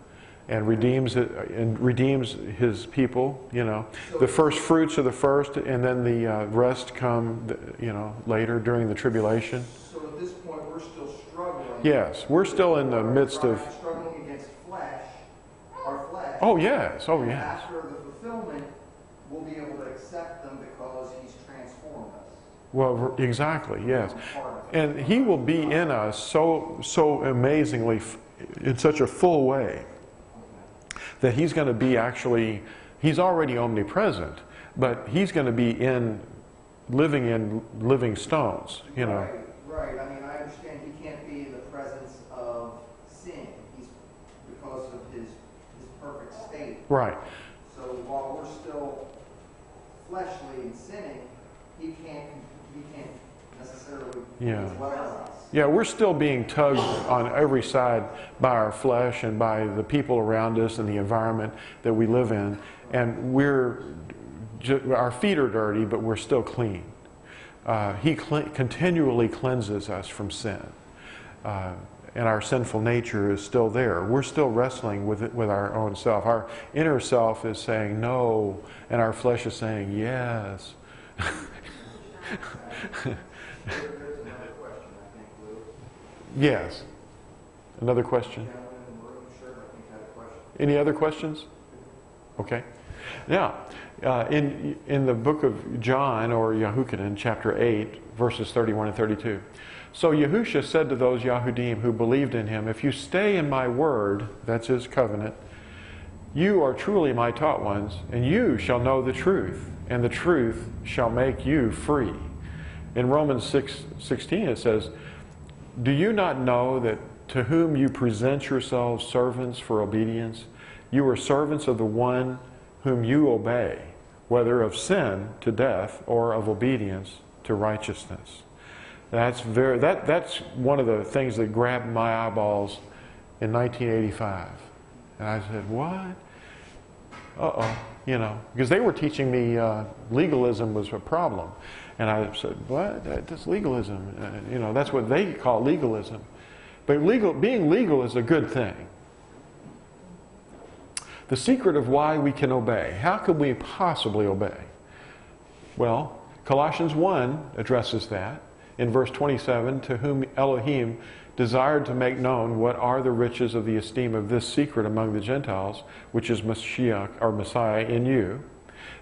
A: and redeems it, and redeems his people. You know, the first fruits are the first, and then the uh, rest come. You know, later during the tribulation.
B: So at this point, we're still struggling.
A: Yes, we're still in the midst of.
B: Struggling against flesh, our flesh.
A: Oh yes, oh yes.
B: After the fulfillment, we'll be able to accept them because he's transformed us.
A: Well, exactly, yes.
B: Part of it.
A: And he will be in us so so amazingly f- in such a full way that he's going to be actually he's already omnipresent, but he's going to be in living in living stones, you know.
B: Right, right. I mean, I understand he can't be in the presence of sin. He's because of his his perfect state.
A: Right.
B: So while we're still fleshly and sinning, he can't he can't necessarily
A: Yeah. Yeah, we're still being tugged on every side by our flesh and by the people around us and the environment that we live in. And we're, our feet are dirty, but we're still clean. Uh, he cle continually cleanses us from sin. Uh, and our sinful nature is still there. We're still wrestling with it with our own self. Our inner self is saying no, and our flesh is saying yes. (laughs) Yes. Another question. Any other questions? Okay. Now, uh, in, in the book of John or Yahuchanan, chapter 8, verses 31 and 32. So Yahusha said to those Yahudim who believed in him, If you stay in my word, that's his covenant, you are truly my taught ones, and you shall know the truth, and the truth shall make you free. In Romans 6 16, it says, Do you not know that to whom you present yourselves servants for obedience, you are servants of the one whom you obey, whether of sin to death or of obedience to righteousness? That's, very, that, that's one of the things that grabbed my eyeballs in 1985. And I said, What? Uh oh, you know, because they were teaching me uh, legalism was a problem. And I said, What? That- That's legalism. Uh, you know, that's what they call legalism. But legal, being legal is a good thing. The secret of why we can obey. How could we possibly obey? Well, Colossians 1 addresses that in verse 27 to whom Elohim desired to make known what are the riches of the esteem of this secret among the Gentiles, which is Mashiach or Messiah in you,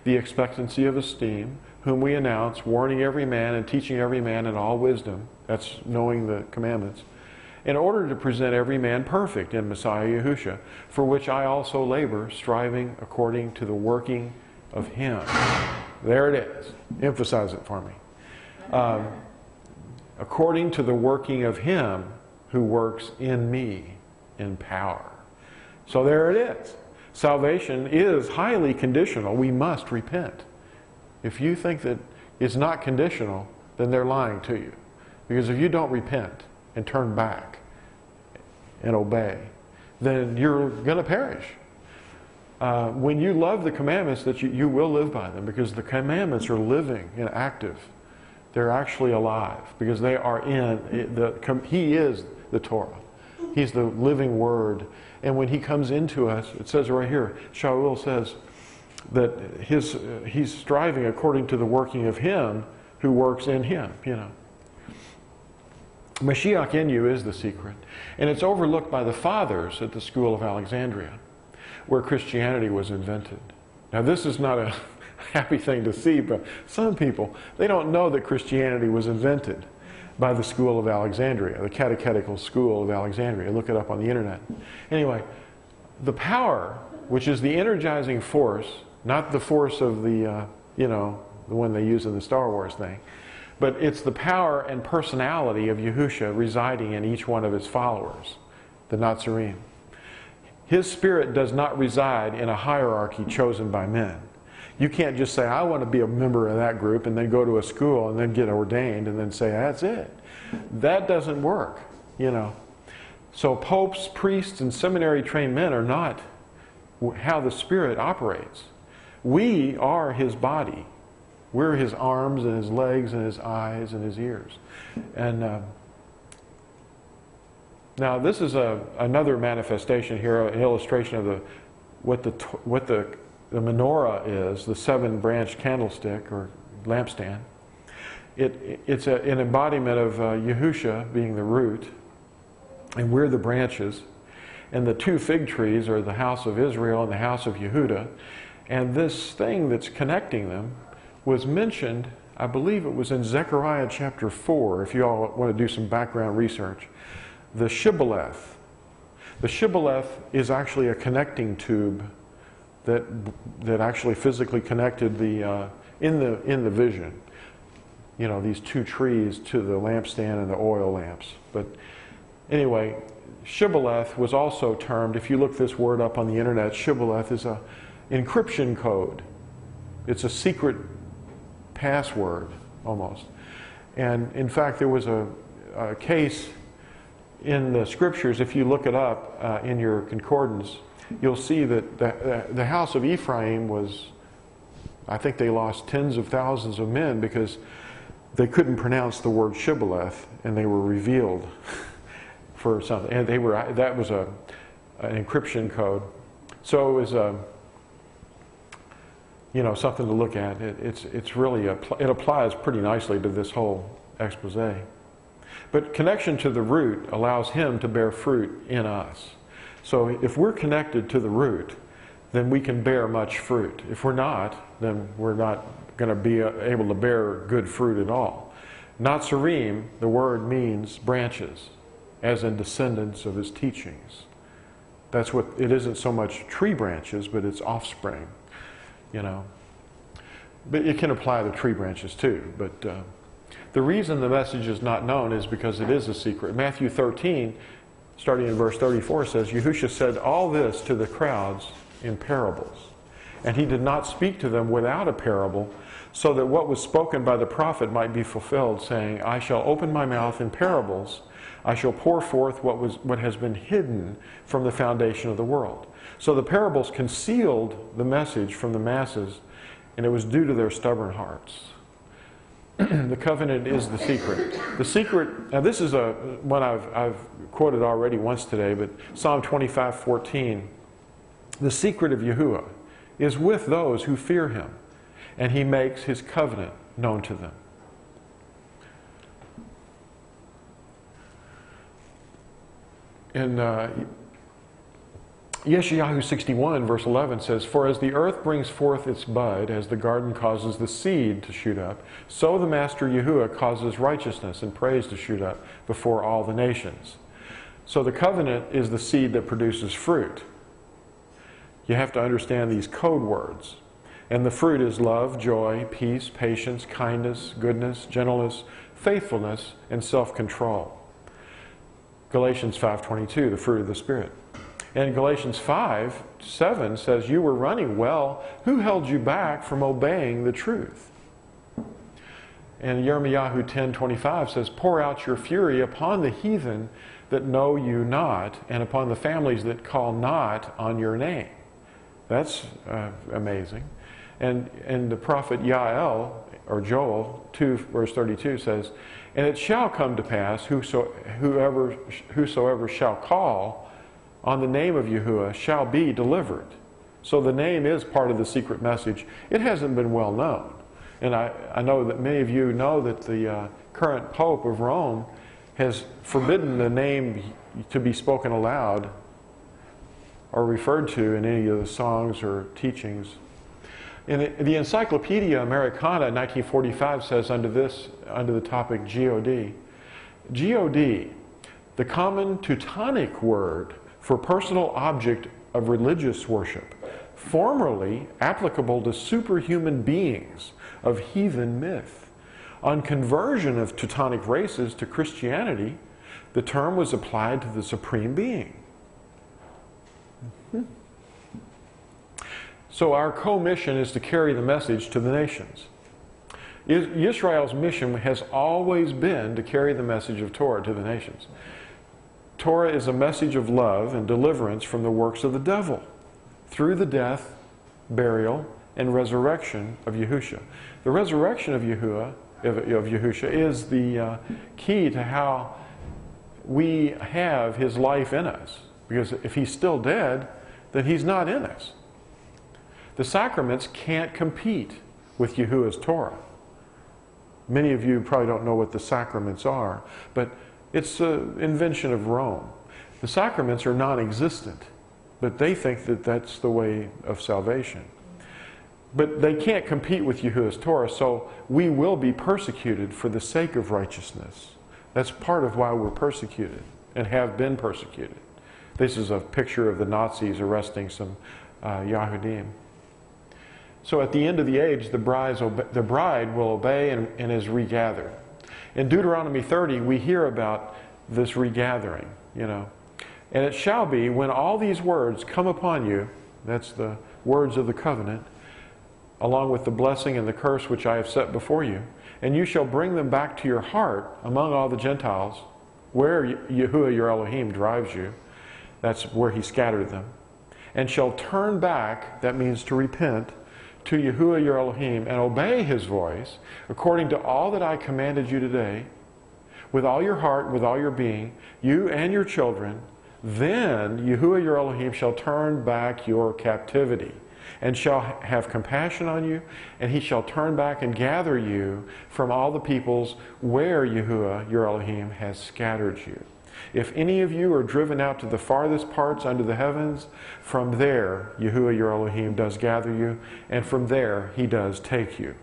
A: the expectancy of esteem, whom we announce, warning every man and teaching every man in all wisdom, that's knowing the commandments, in order to present every man perfect in Messiah Yahusha, for which I also labor, striving according to the working of Him. There it is. Emphasize it for me. Um, according to the working of Him who works in me in power. So there it is. Salvation is highly conditional. We must repent. If you think that it's not conditional, then they're lying to you. Because if you don't repent and turn back and obey, then you're going to perish. Uh, when you love the commandments, that you, you will live by them because the commandments are living and active. They're actually alive because they are in the. He is the Torah. He's the living Word, and when He comes into us, it says right here. Shaul says that his uh, he's striving according to the working of Him who works in Him. You know. Mashiach in you is the secret. And it's overlooked by the fathers at the School of Alexandria, where Christianity was invented. Now, this is not a (laughs) (laughs) happy thing to see, but some people, they don't know that Christianity was invented by the School of Alexandria, the Catechetical School of Alexandria. Look it up on the internet. Anyway, the power, which is the energizing force, not the force of the, uh, you know, the one they use in the Star Wars thing, but it's the power and personality of Yahusha residing in each one of his followers, the Nazarene. His spirit does not reside in a hierarchy chosen by men. You can't just say, I want to be a member of that group and then go to a school and then get ordained and then say, that's it. That doesn't work, you know. So popes, priests, and seminary trained men are not how the Spirit operates. We are his body. We're his arms and his legs and his eyes and his ears. And uh, now this is a, another manifestation here, an illustration of the what the what the the menorah is, the seven branch candlestick or lampstand. It, it's a, an embodiment of uh, Yahusha being the root, and we're the branches. And the two fig trees are the house of Israel and the house of Yehuda. And this thing that's connecting them was mentioned, I believe it was in Zechariah chapter 4, if you all want to do some background research. The shibboleth. The shibboleth is actually a connecting tube that, that actually physically connected the, uh, in, the, in the vision, you know, these two trees to the lampstand and the oil lamps. But anyway, shibboleth was also termed, if you look this word up on the internet, shibboleth is a encryption code. It's a secret password almost. And in fact, there was a, a case in the scriptures, if you look it up uh, in your concordance, you'll see that the, the house of Ephraim was, I think they lost tens of thousands of men because they couldn't pronounce the word shibboleth and they were revealed (laughs) for something. And they were, that was a, an encryption code. So it was a, you know, something to look at. It, it's, it's really, a, it applies pretty nicely to this whole expose. But connection to the root allows him to bear fruit in us. So if we're connected to the root, then we can bear much fruit. If we're not, then we're not going to be uh, able to bear good fruit at all. Natsarim, the word means branches, as in descendants of his teachings. That's what it isn't so much tree branches, but it's offspring, you know. But it can apply to tree branches too. But uh, the reason the message is not known is because it is a secret. Matthew 13 starting in verse 34, says, Yahusha said all this to the crowds in parables. And he did not speak to them without a parable, so that what was spoken by the prophet might be fulfilled, saying, I shall open my mouth in parables. I shall pour forth what, was, what has been hidden from the foundation of the world. So the parables concealed the message from the masses, and it was due to their stubborn hearts. (clears throat) the covenant is the secret. The secret, now this is a one I've, I've quoted already once today, but Psalm 25, 14. The secret of Yahuwah is with those who fear him, and he makes his covenant known to them. In uh, Yeshayahu 61, verse 11 says, For as the earth brings forth its bud, as the garden causes the seed to shoot up, so the Master Yahuwah causes righteousness and praise to shoot up before all the nations. So the covenant is the seed that produces fruit. You have to understand these code words. And the fruit is love, joy, peace, patience, kindness, goodness, gentleness, faithfulness, and self-control. Galatians 5:22, the fruit of the spirit. And Galatians 5 7 says, You were running well. Who held you back from obeying the truth? And Yirmiyahu 10 25 says, Pour out your fury upon the heathen that know you not, and upon the families that call not on your name. That's uh, amazing. And, and the prophet Yael, or Joel 2, verse 32 says, And it shall come to pass, whoso, whoever, whosoever shall call on the name of Yahuwah shall be delivered. So the name is part of the secret message. It hasn't been well known. And I, I know that many of you know that the uh, current Pope of Rome has forbidden the name to be spoken aloud or referred to in any of the songs or teachings. In the Encyclopedia Americana 1945 says under this, under the topic God, God, the common Teutonic word for personal object of religious worship, formerly applicable to superhuman beings of heathen myth. On conversion of Teutonic races to Christianity, the term was applied to the supreme being. So our co-mission is to carry the message to the nations. Israel's mission has always been to carry the message of Torah to the nations. Torah is a message of love and deliverance from the works of the devil through the death, burial, and resurrection of Yahusha. The resurrection of Yahuwah, of, of Yahusha, is the uh, key to how we have his life in us. Because if he's still dead, then he's not in us. The sacraments can't compete with Yahuwah's Torah. Many of you probably don't know what the sacraments are, but it's an invention of Rome. The sacraments are non existent, but they think that that's the way of salvation. But they can't compete with Yahuwah's Torah, so we will be persecuted for the sake of righteousness. That's part of why we're persecuted and have been persecuted. This is a picture of the Nazis arresting some uh, Yahudim. So at the end of the age, the, the bride will obey and, and is regathered. In Deuteronomy 30, we hear about this regathering, you know. And it shall be when all these words come upon you, that's the words of the covenant, along with the blessing and the curse which I have set before you, and you shall bring them back to your heart among all the Gentiles, where Yahuwah your Elohim drives you. That's where he scattered them. And shall turn back, that means to repent, to Yahuwah your Elohim and obey his voice according to all that I commanded you today, with all your heart, with all your being, you and your children, then Yahuwah your Elohim shall turn back your captivity and shall have compassion on you, and he shall turn back and gather you from all the peoples where Yahuwah your Elohim has scattered you. If any of you are driven out to the farthest parts under the heavens, from there Yahuwah your Elohim does gather you, and from there he does take you.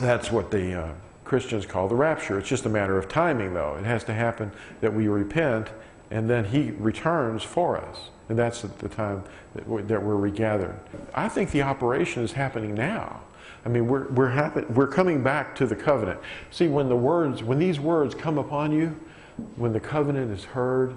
A: That's what the uh, Christians call the rapture. It's just a matter of timing, though. It has to happen that we repent, and then he returns for us. And that's at the time that we're, that we're regathered. I think the operation is happening now. I mean, we're, we're, happen, we're coming back to the covenant. See, when the words, when these words come upon you, when the covenant is heard,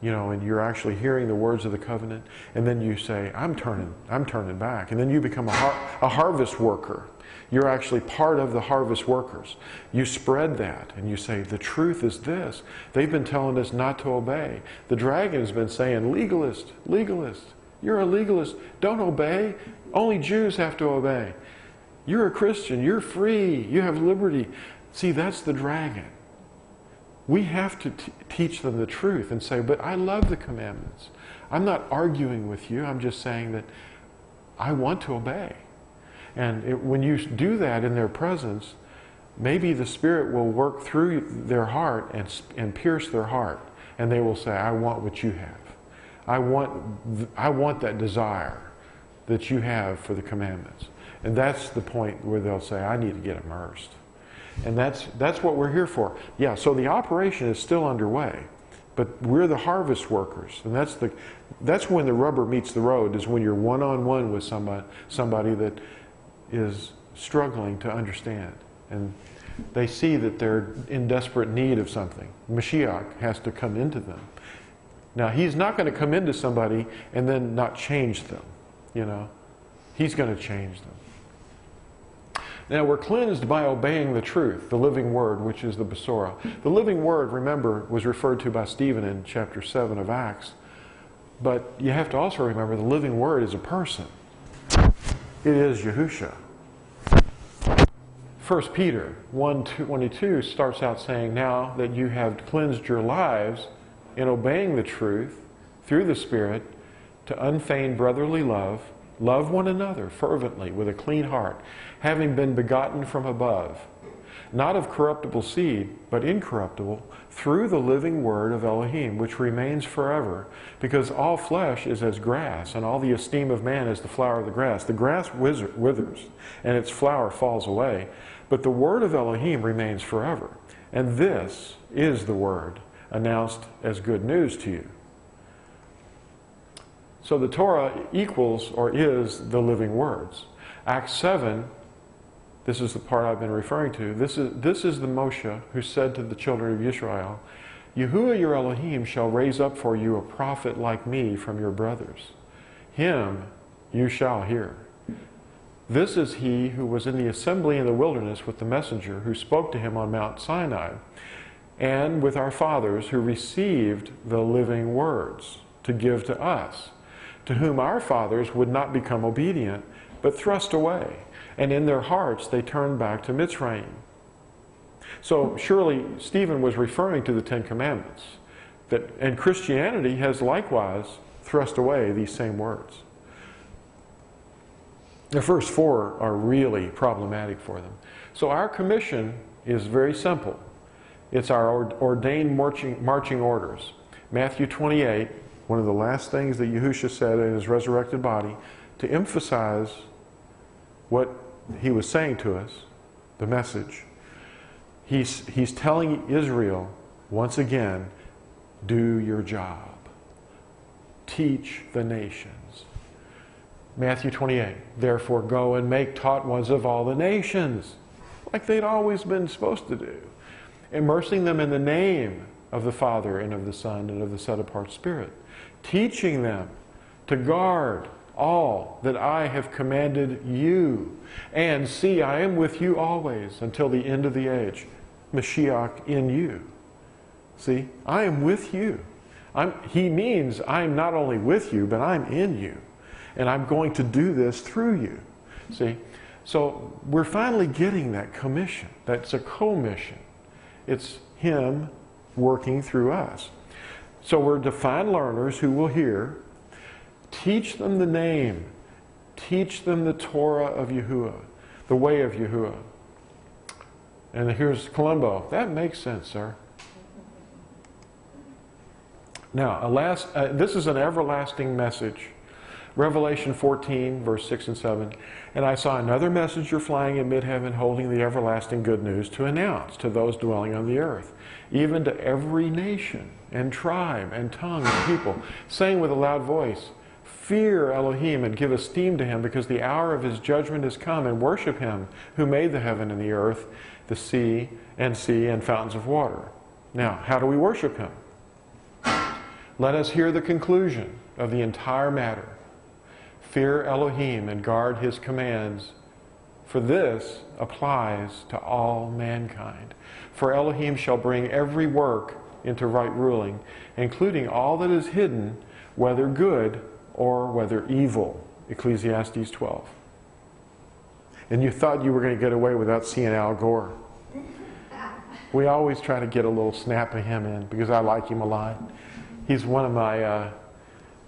A: you know, and you're actually hearing the words of the covenant, and then you say, I'm turning, I'm turning back. And then you become a, har- a harvest worker. You're actually part of the harvest workers. You spread that and you say, the truth is this. They've been telling us not to obey. The dragon has been saying, legalist, legalist. You're a legalist. Don't obey. Only Jews have to obey. You're a Christian. You're free. You have liberty. See, that's the dragon. We have to t- teach them the truth and say, but I love the commandments. I'm not arguing with you. I'm just saying that I want to obey. And it, when you do that in their presence, maybe the Spirit will work through their heart and, and pierce their heart. And they will say, I want what you have. I want, I want that desire that you have for the commandments. And that's the point where they'll say, I need to get immersed. And that's, that's what we're here for. Yeah, so the operation is still underway, but we're the harvest workers. And that's, the, that's when the rubber meets the road, is when you're one on one with somebody, somebody that is struggling to understand. And they see that they're in desperate need of something. Mashiach has to come into them. Now, he's not going to come into somebody and then not change them, you know. He's going to change them. Now, we're cleansed by obeying the truth, the living word, which is the Besorah. The living word, remember, was referred to by Stephen in chapter 7 of Acts. But you have to also remember the living word is a person. It is Yahusha. 1 Peter 1 22 starts out saying, Now that you have cleansed your lives in obeying the truth through the Spirit to unfeigned brotherly love, love one another fervently with a clean heart, having been begotten from above, not of corruptible seed, but incorruptible through the living word of Elohim, which remains forever, because all flesh is as grass, and all the esteem of man is the flower of the grass. The grass withers, and its flower falls away, but the word of Elohim remains forever. And this is the word announced as good news to you. So the Torah equals or is the living words. Acts 7 this is the part I've been referring to. This is, this is the Moshe who said to the children of Israel, Yahuwah your Elohim shall raise up for you a prophet like me from your brothers. Him you shall hear. This is he who was in the assembly in the wilderness with the messenger who spoke to him on Mount Sinai, and with our fathers who received the living words to give to us to whom our fathers would not become obedient, but thrust away, and in their hearts they turned back to Mitzrayim. So surely Stephen was referring to the Ten Commandments. That, and Christianity has likewise thrust away these same words. The first four are really problematic for them. So our commission is very simple. It's our ordained marching, marching orders. Matthew 28, one of the last things that Yahushua said in his resurrected body, to emphasize what he was saying to us, the message. He's, he's telling Israel, once again, do your job. Teach the nations. Matthew 28, therefore go and make taught ones of all the nations, like they'd always been supposed to do, immersing them in the name of the Father and of the Son and of the set apart Spirit, teaching them to guard all that I have commanded you. And see, I am with you always until the end of the age. Mashiach in you. See, I am with you. I'm, he means I'm not only with you, but I'm in you. And I'm going to do this through you. See? So we're finally getting that commission. That's a commission. It's Him working through us. So we're defined learners who will hear. Teach them the name. Teach them the Torah of Yahuwah, the way of Yahuwah. And here's Columbo. That makes sense, sir. Now, last, uh, this is an everlasting message. Revelation 14, verse 6 and 7. And I saw another messenger flying in mid heaven holding the everlasting good news to announce to those dwelling on the earth, even to every nation and tribe and tongue and people, saying with a loud voice, Fear Elohim and give esteem to him, because the hour of his judgment is come, and worship him who made the heaven and the earth, the sea and sea and fountains of water. Now, how do we worship him? Let us hear the conclusion of the entire matter. Fear Elohim and guard his commands, for this applies to all mankind. For Elohim shall bring every work into right ruling, including all that is hidden, whether good or whether evil. Ecclesiastes 12. And you thought you were going to get away without seeing Al Gore. We always try to get a little snap of him in because I like him a lot. He's one of my, uh,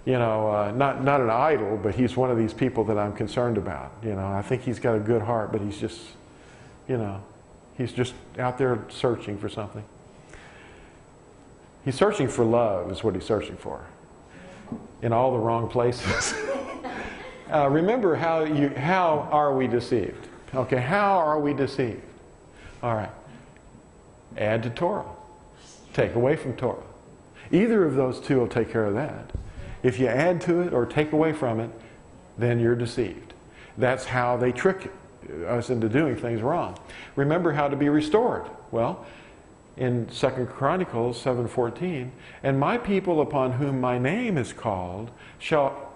A: you know, uh, not, not an idol, but he's one of these people that I'm concerned about. You know, I think he's got a good heart, but he's just, you know, he's just out there searching for something. He's searching for love, is what he's searching for, in all the wrong places. (laughs) uh, remember how you how are we deceived? Okay, how are we deceived? All right. Add to Torah. Take away from Torah. Either of those two will take care of that. If you add to it or take away from it, then you're deceived. That's how they trick us into doing things wrong. Remember how to be restored. Well, in Second Chronicles 7:14, and my people upon whom my name is called shall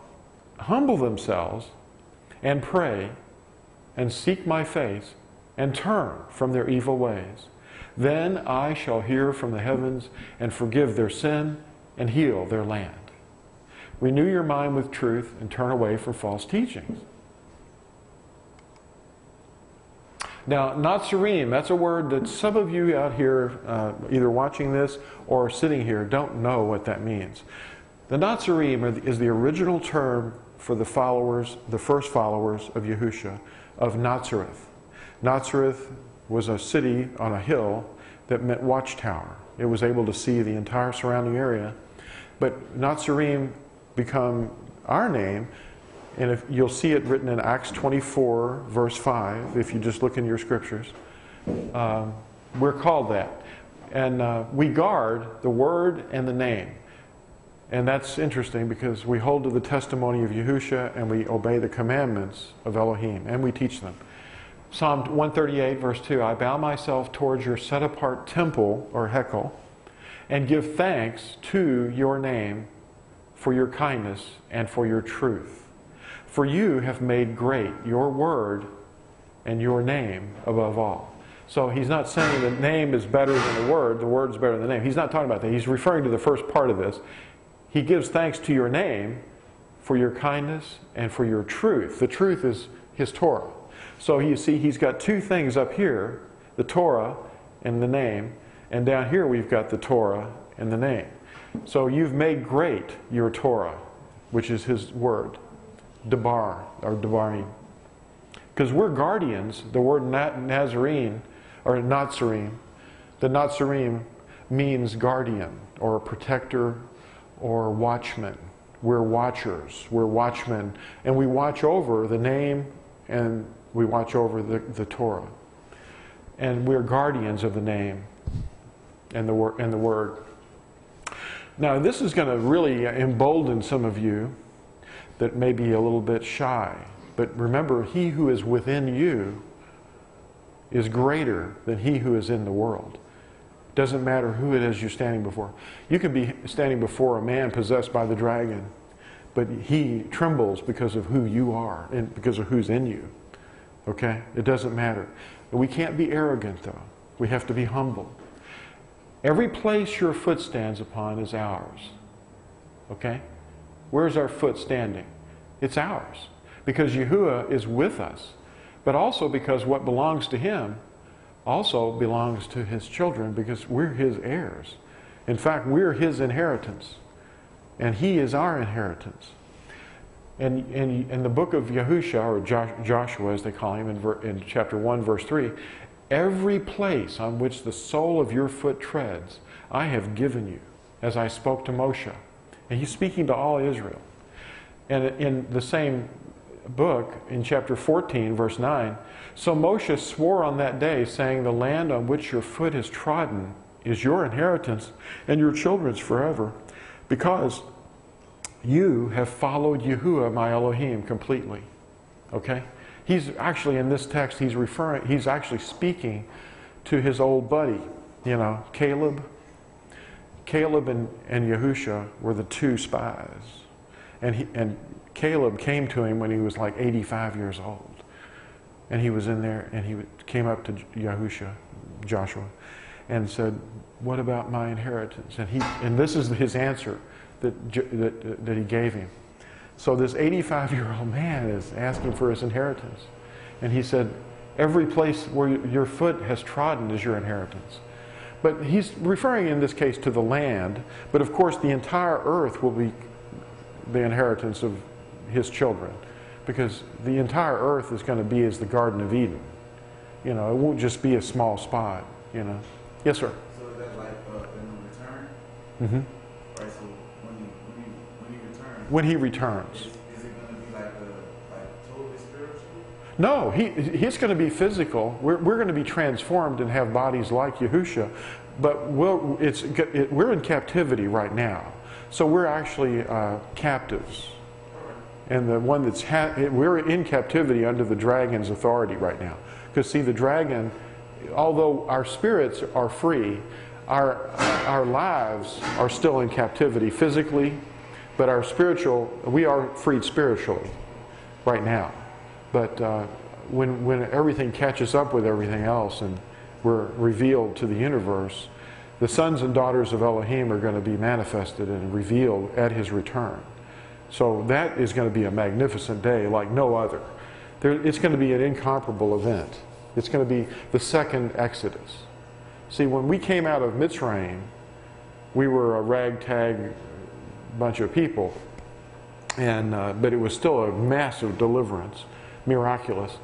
A: humble themselves and pray and seek my face and turn from their evil ways. Then I shall hear from the heavens and forgive their sin and heal their land. Renew your mind with truth and turn away from false teachings. Now, Natsarim, that's a word that some of you out here, uh, either watching this or sitting here, don't know what that means. The Nazarene is the original term for the followers, the first followers of Yahusha, of Nazareth. Nazareth was a city on a hill that meant watchtower. It was able to see the entire surrounding area. But Nazarene become our name, and if you'll see it written in Acts 24, verse 5, if you just look in your scriptures, um, we're called that. And uh, we guard the word and the name. And that's interesting because we hold to the testimony of Yahusha and we obey the commandments of Elohim and we teach them. Psalm 138, verse 2 I bow myself towards your set apart temple, or Hekel, and give thanks to your name for your kindness and for your truth. For you have made great your word and your name above all. So he's not saying the name is better than the word, the word is better than the name. He's not talking about that. He's referring to the first part of this. He gives thanks to your name for your kindness, and for your truth. The truth is his Torah. So you see, he's got two things up here the Torah and the name, and down here we've got the Torah and the name. So you've made great your Torah, which is his word, Debar, or Devarim. Because we're guardians, the word Nazarene, or Nazarene, the Nazarene means guardian, or protector, or watchman. We're watchers, we're watchmen, and we watch over the name and we watch over the, the Torah. And we're guardians of the name and the, wor- and the word. Now, this is going to really embolden some of you that may be a little bit shy. But remember, he who is within you is greater than he who is in the world. Doesn't matter who it is you're standing before. You could be standing before a man possessed by the dragon, but he trembles because of who you are and because of who's in you. Okay? It doesn't matter. We can't be arrogant, though. We have to be humble. Every place your foot stands upon is ours. Okay? Where's our foot standing? It's ours. Because Yahuwah is with us, but also because what belongs to him also belongs to his children because we're his heirs. In fact, we're his inheritance, and he is our inheritance. And in, the book of Yahusha, or Joshua as they call him in, ver, in chapter 1, verse 3, every place on which the sole of your foot treads, I have given you, as I spoke to Moshe. And he's speaking to all Israel. And in the same book, in chapter 14, verse 9, so Moshe swore on that day, saying, The land on which your foot has trodden is your inheritance and your children's forever, because you have followed Yahuwah, my Elohim, completely. Okay? He's actually, in this text, he's referring, he's actually speaking to his old buddy, you know, Caleb. Caleb and, and Yahusha were the two spies. And, he, and Caleb came to him when he was like 85 years old. And he was in there and he came up to Yahusha, Joshua, and said, What about my inheritance? And, he, and this is his answer that, that, that he gave him. So this 85 year old man is asking for his inheritance. And he said, Every place where your foot has trodden is your inheritance. But he's referring in this case to the land, but of course the entire earth will be the inheritance of his children because the entire earth is going to be as the Garden of Eden. You know, it won't just be a small spot, you know. Yes, sir.
C: So is that like uh, in return?
A: Mm-hmm.
C: Right, so when he, when he, when he returns,
A: When he returns.
C: is, is it going to be like, a, like totally spiritual?
A: No, he, he's going to be physical. We're, we're going to be transformed and have bodies like Yahusha. But we'll, it's, it, we're in captivity right now. So we're actually uh, captives. And the one that's, ha- we're in captivity under the dragon's authority right now. Because, see, the dragon, although our spirits are free, our, our lives are still in captivity physically, but our spiritual, we are freed spiritually right now. But uh, when, when everything catches up with everything else and we're revealed to the universe, the sons and daughters of Elohim are going to be manifested and revealed at his return. So that is going to be a magnificent day like no other. There, it's going to be an incomparable event. It's going to be the second Exodus. See, when we came out of Mitzrayim, we were a ragtag bunch of people, and uh, but it was still a massive deliverance, miraculous.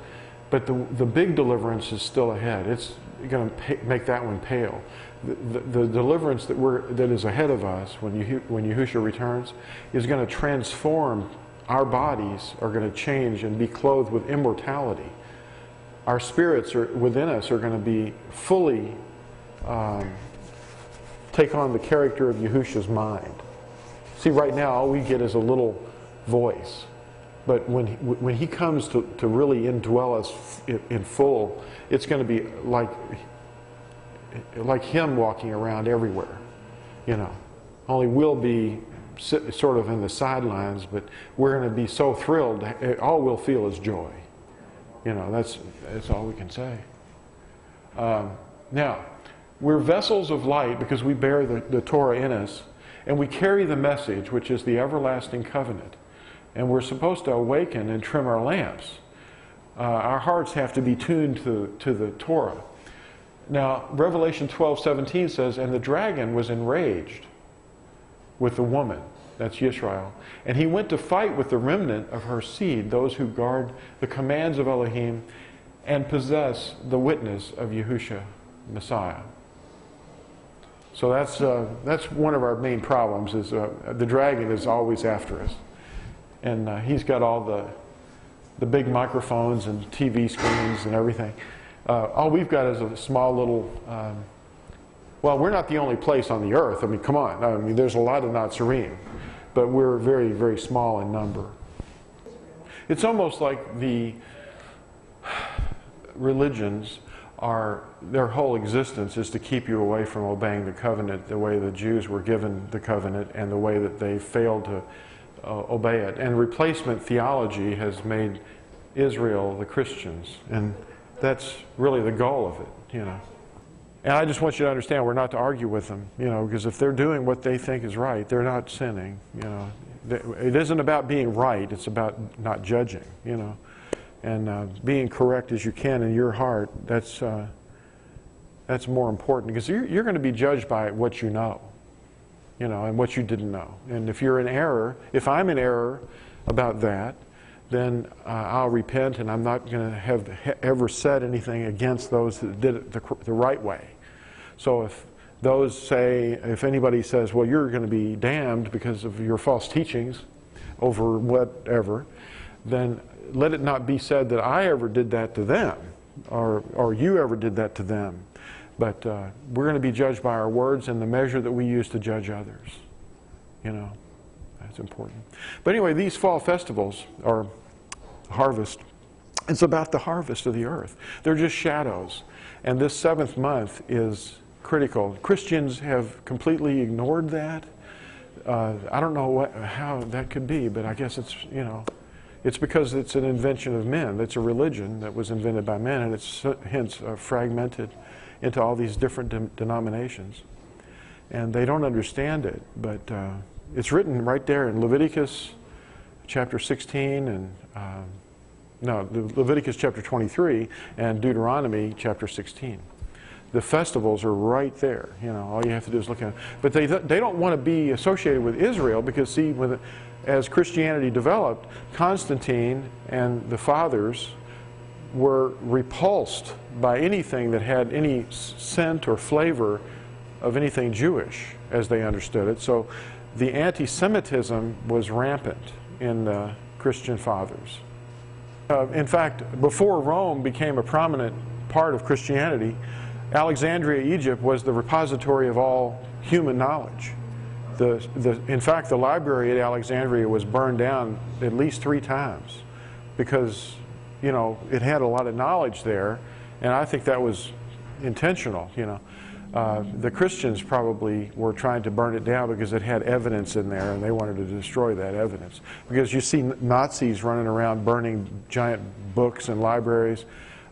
A: But the, the big deliverance is still ahead. It's going to make that one pale the, the, deliverance that, we're, that is ahead of us when, you, when Yahushua returns is going to transform our bodies are going to change and be clothed with immortality. Our spirits are, within us are going to be fully um, take on the character of Yahushua's mind. See, right now all we get is a little voice. But when he, when he comes to, to really indwell us in, in full, it's going to be like like him walking around everywhere, you know. Only we'll be sort of in the sidelines, but we're going to be so thrilled. All we'll feel is joy. You know, that's, that's all we can say. Um, now, we're vessels of light because we bear the, the Torah in us, and we carry the message, which is the everlasting covenant. And we're supposed to awaken and trim our lamps. Uh, our hearts have to be tuned to, to the Torah. Now, Revelation 12 17 says, And the dragon was enraged with the woman, that's Yisrael, and he went to fight with the remnant of her seed, those who guard the commands of Elohim and possess the witness of Yahusha, Messiah. So that's, uh, that's one of our main problems is uh, the dragon is always after us. And uh, he's got all the, the big microphones and TV screens and everything. Uh, all we've got is a small little, um, well, we're not the only place on the earth. I mean, come on. I mean, there's a lot of Natsarim, but we're very, very small in number. It's almost like the (sighs) religions are their whole existence is to keep you away from obeying the covenant the way the Jews were given the covenant and the way that they failed to uh, obey it. And replacement theology has made Israel the Christians, and that's really the goal of it, you know. And I just want you to understand we're not to argue with them, you know, because if they're doing what they think is right, they're not sinning, you know. It isn't about being right, it's about not judging, you know and uh, being correct as you can in your heart, that's, uh, that's more important because you're, you're going to be judged by what you know, you know, and what you didn't know. And if you're in error, if I'm in error about that, then uh, I'll repent and I'm not going to have ever said anything against those that did it the, the right way. So if those say, if anybody says, well, you're going to be damned because of your false teachings over whatever, then let it not be said that I ever did that to them or, or you ever did that to them. But uh, we're going to be judged by our words and the measure that we use to judge others. You know, that's important. But anyway, these fall festivals are harvest. It's about the harvest of the earth. They're just shadows. And this seventh month is critical. Christians have completely ignored that. Uh, I don't know what, how that could be, but I guess it's, you know, it's because it's an invention of men. It's a religion that was invented by men, and it's hence uh, fragmented into all these different de denominations. And they don't understand it, but uh, it's written right there in Leviticus chapter 16 and uh, no, Leviticus chapter 23 and Deuteronomy chapter 16. The festivals are right there. You know, all you have to do is look at them. But they, they don't want to be associated with Israel because, see, with as Christianity developed, Constantine and the fathers were repulsed by anything that had any scent or flavor of anything Jewish as they understood it. So the anti Semitism was rampant in the Christian fathers. Uh, in fact, before Rome became a prominent part of Christianity, Alexandria, Egypt was the repository of all human knowledge. The, the, in fact, the library at Alexandria was burned down at least three times because, you know, it had a lot of knowledge there, and I think that was intentional, you know. Uh, the Christians probably were trying to burn it down because it had evidence in there and they wanted to destroy that evidence. Because you see Nazis running around burning giant books and libraries,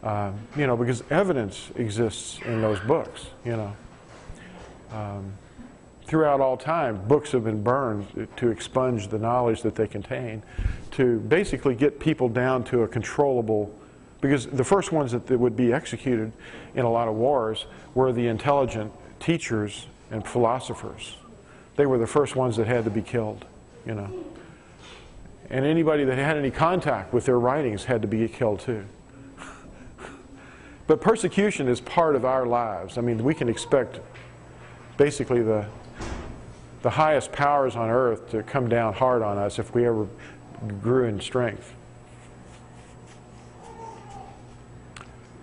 A: uh, you know, because evidence exists in those books, you know. Um, throughout all time, books have been burned to expunge the knowledge that they contain, to basically get people down to a controllable, because the first ones that, would be executed in a lot of wars were the intelligent teachers and philosophers. They were the first ones that had to be killed, you know. And anybody that had any contact with their writings had to be killed too. (laughs) But persecution is part of our lives. I mean, we can expect basically the the highest powers on earth to come down hard on us if we ever grew in strength.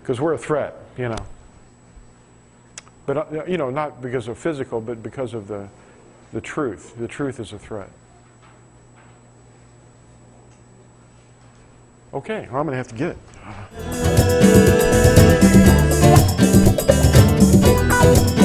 A: Because we're a threat, you know. But, uh, you know, not because of physical, but because of the, the truth. The truth is a threat. Okay, well, I'm going to have to get it. (laughs)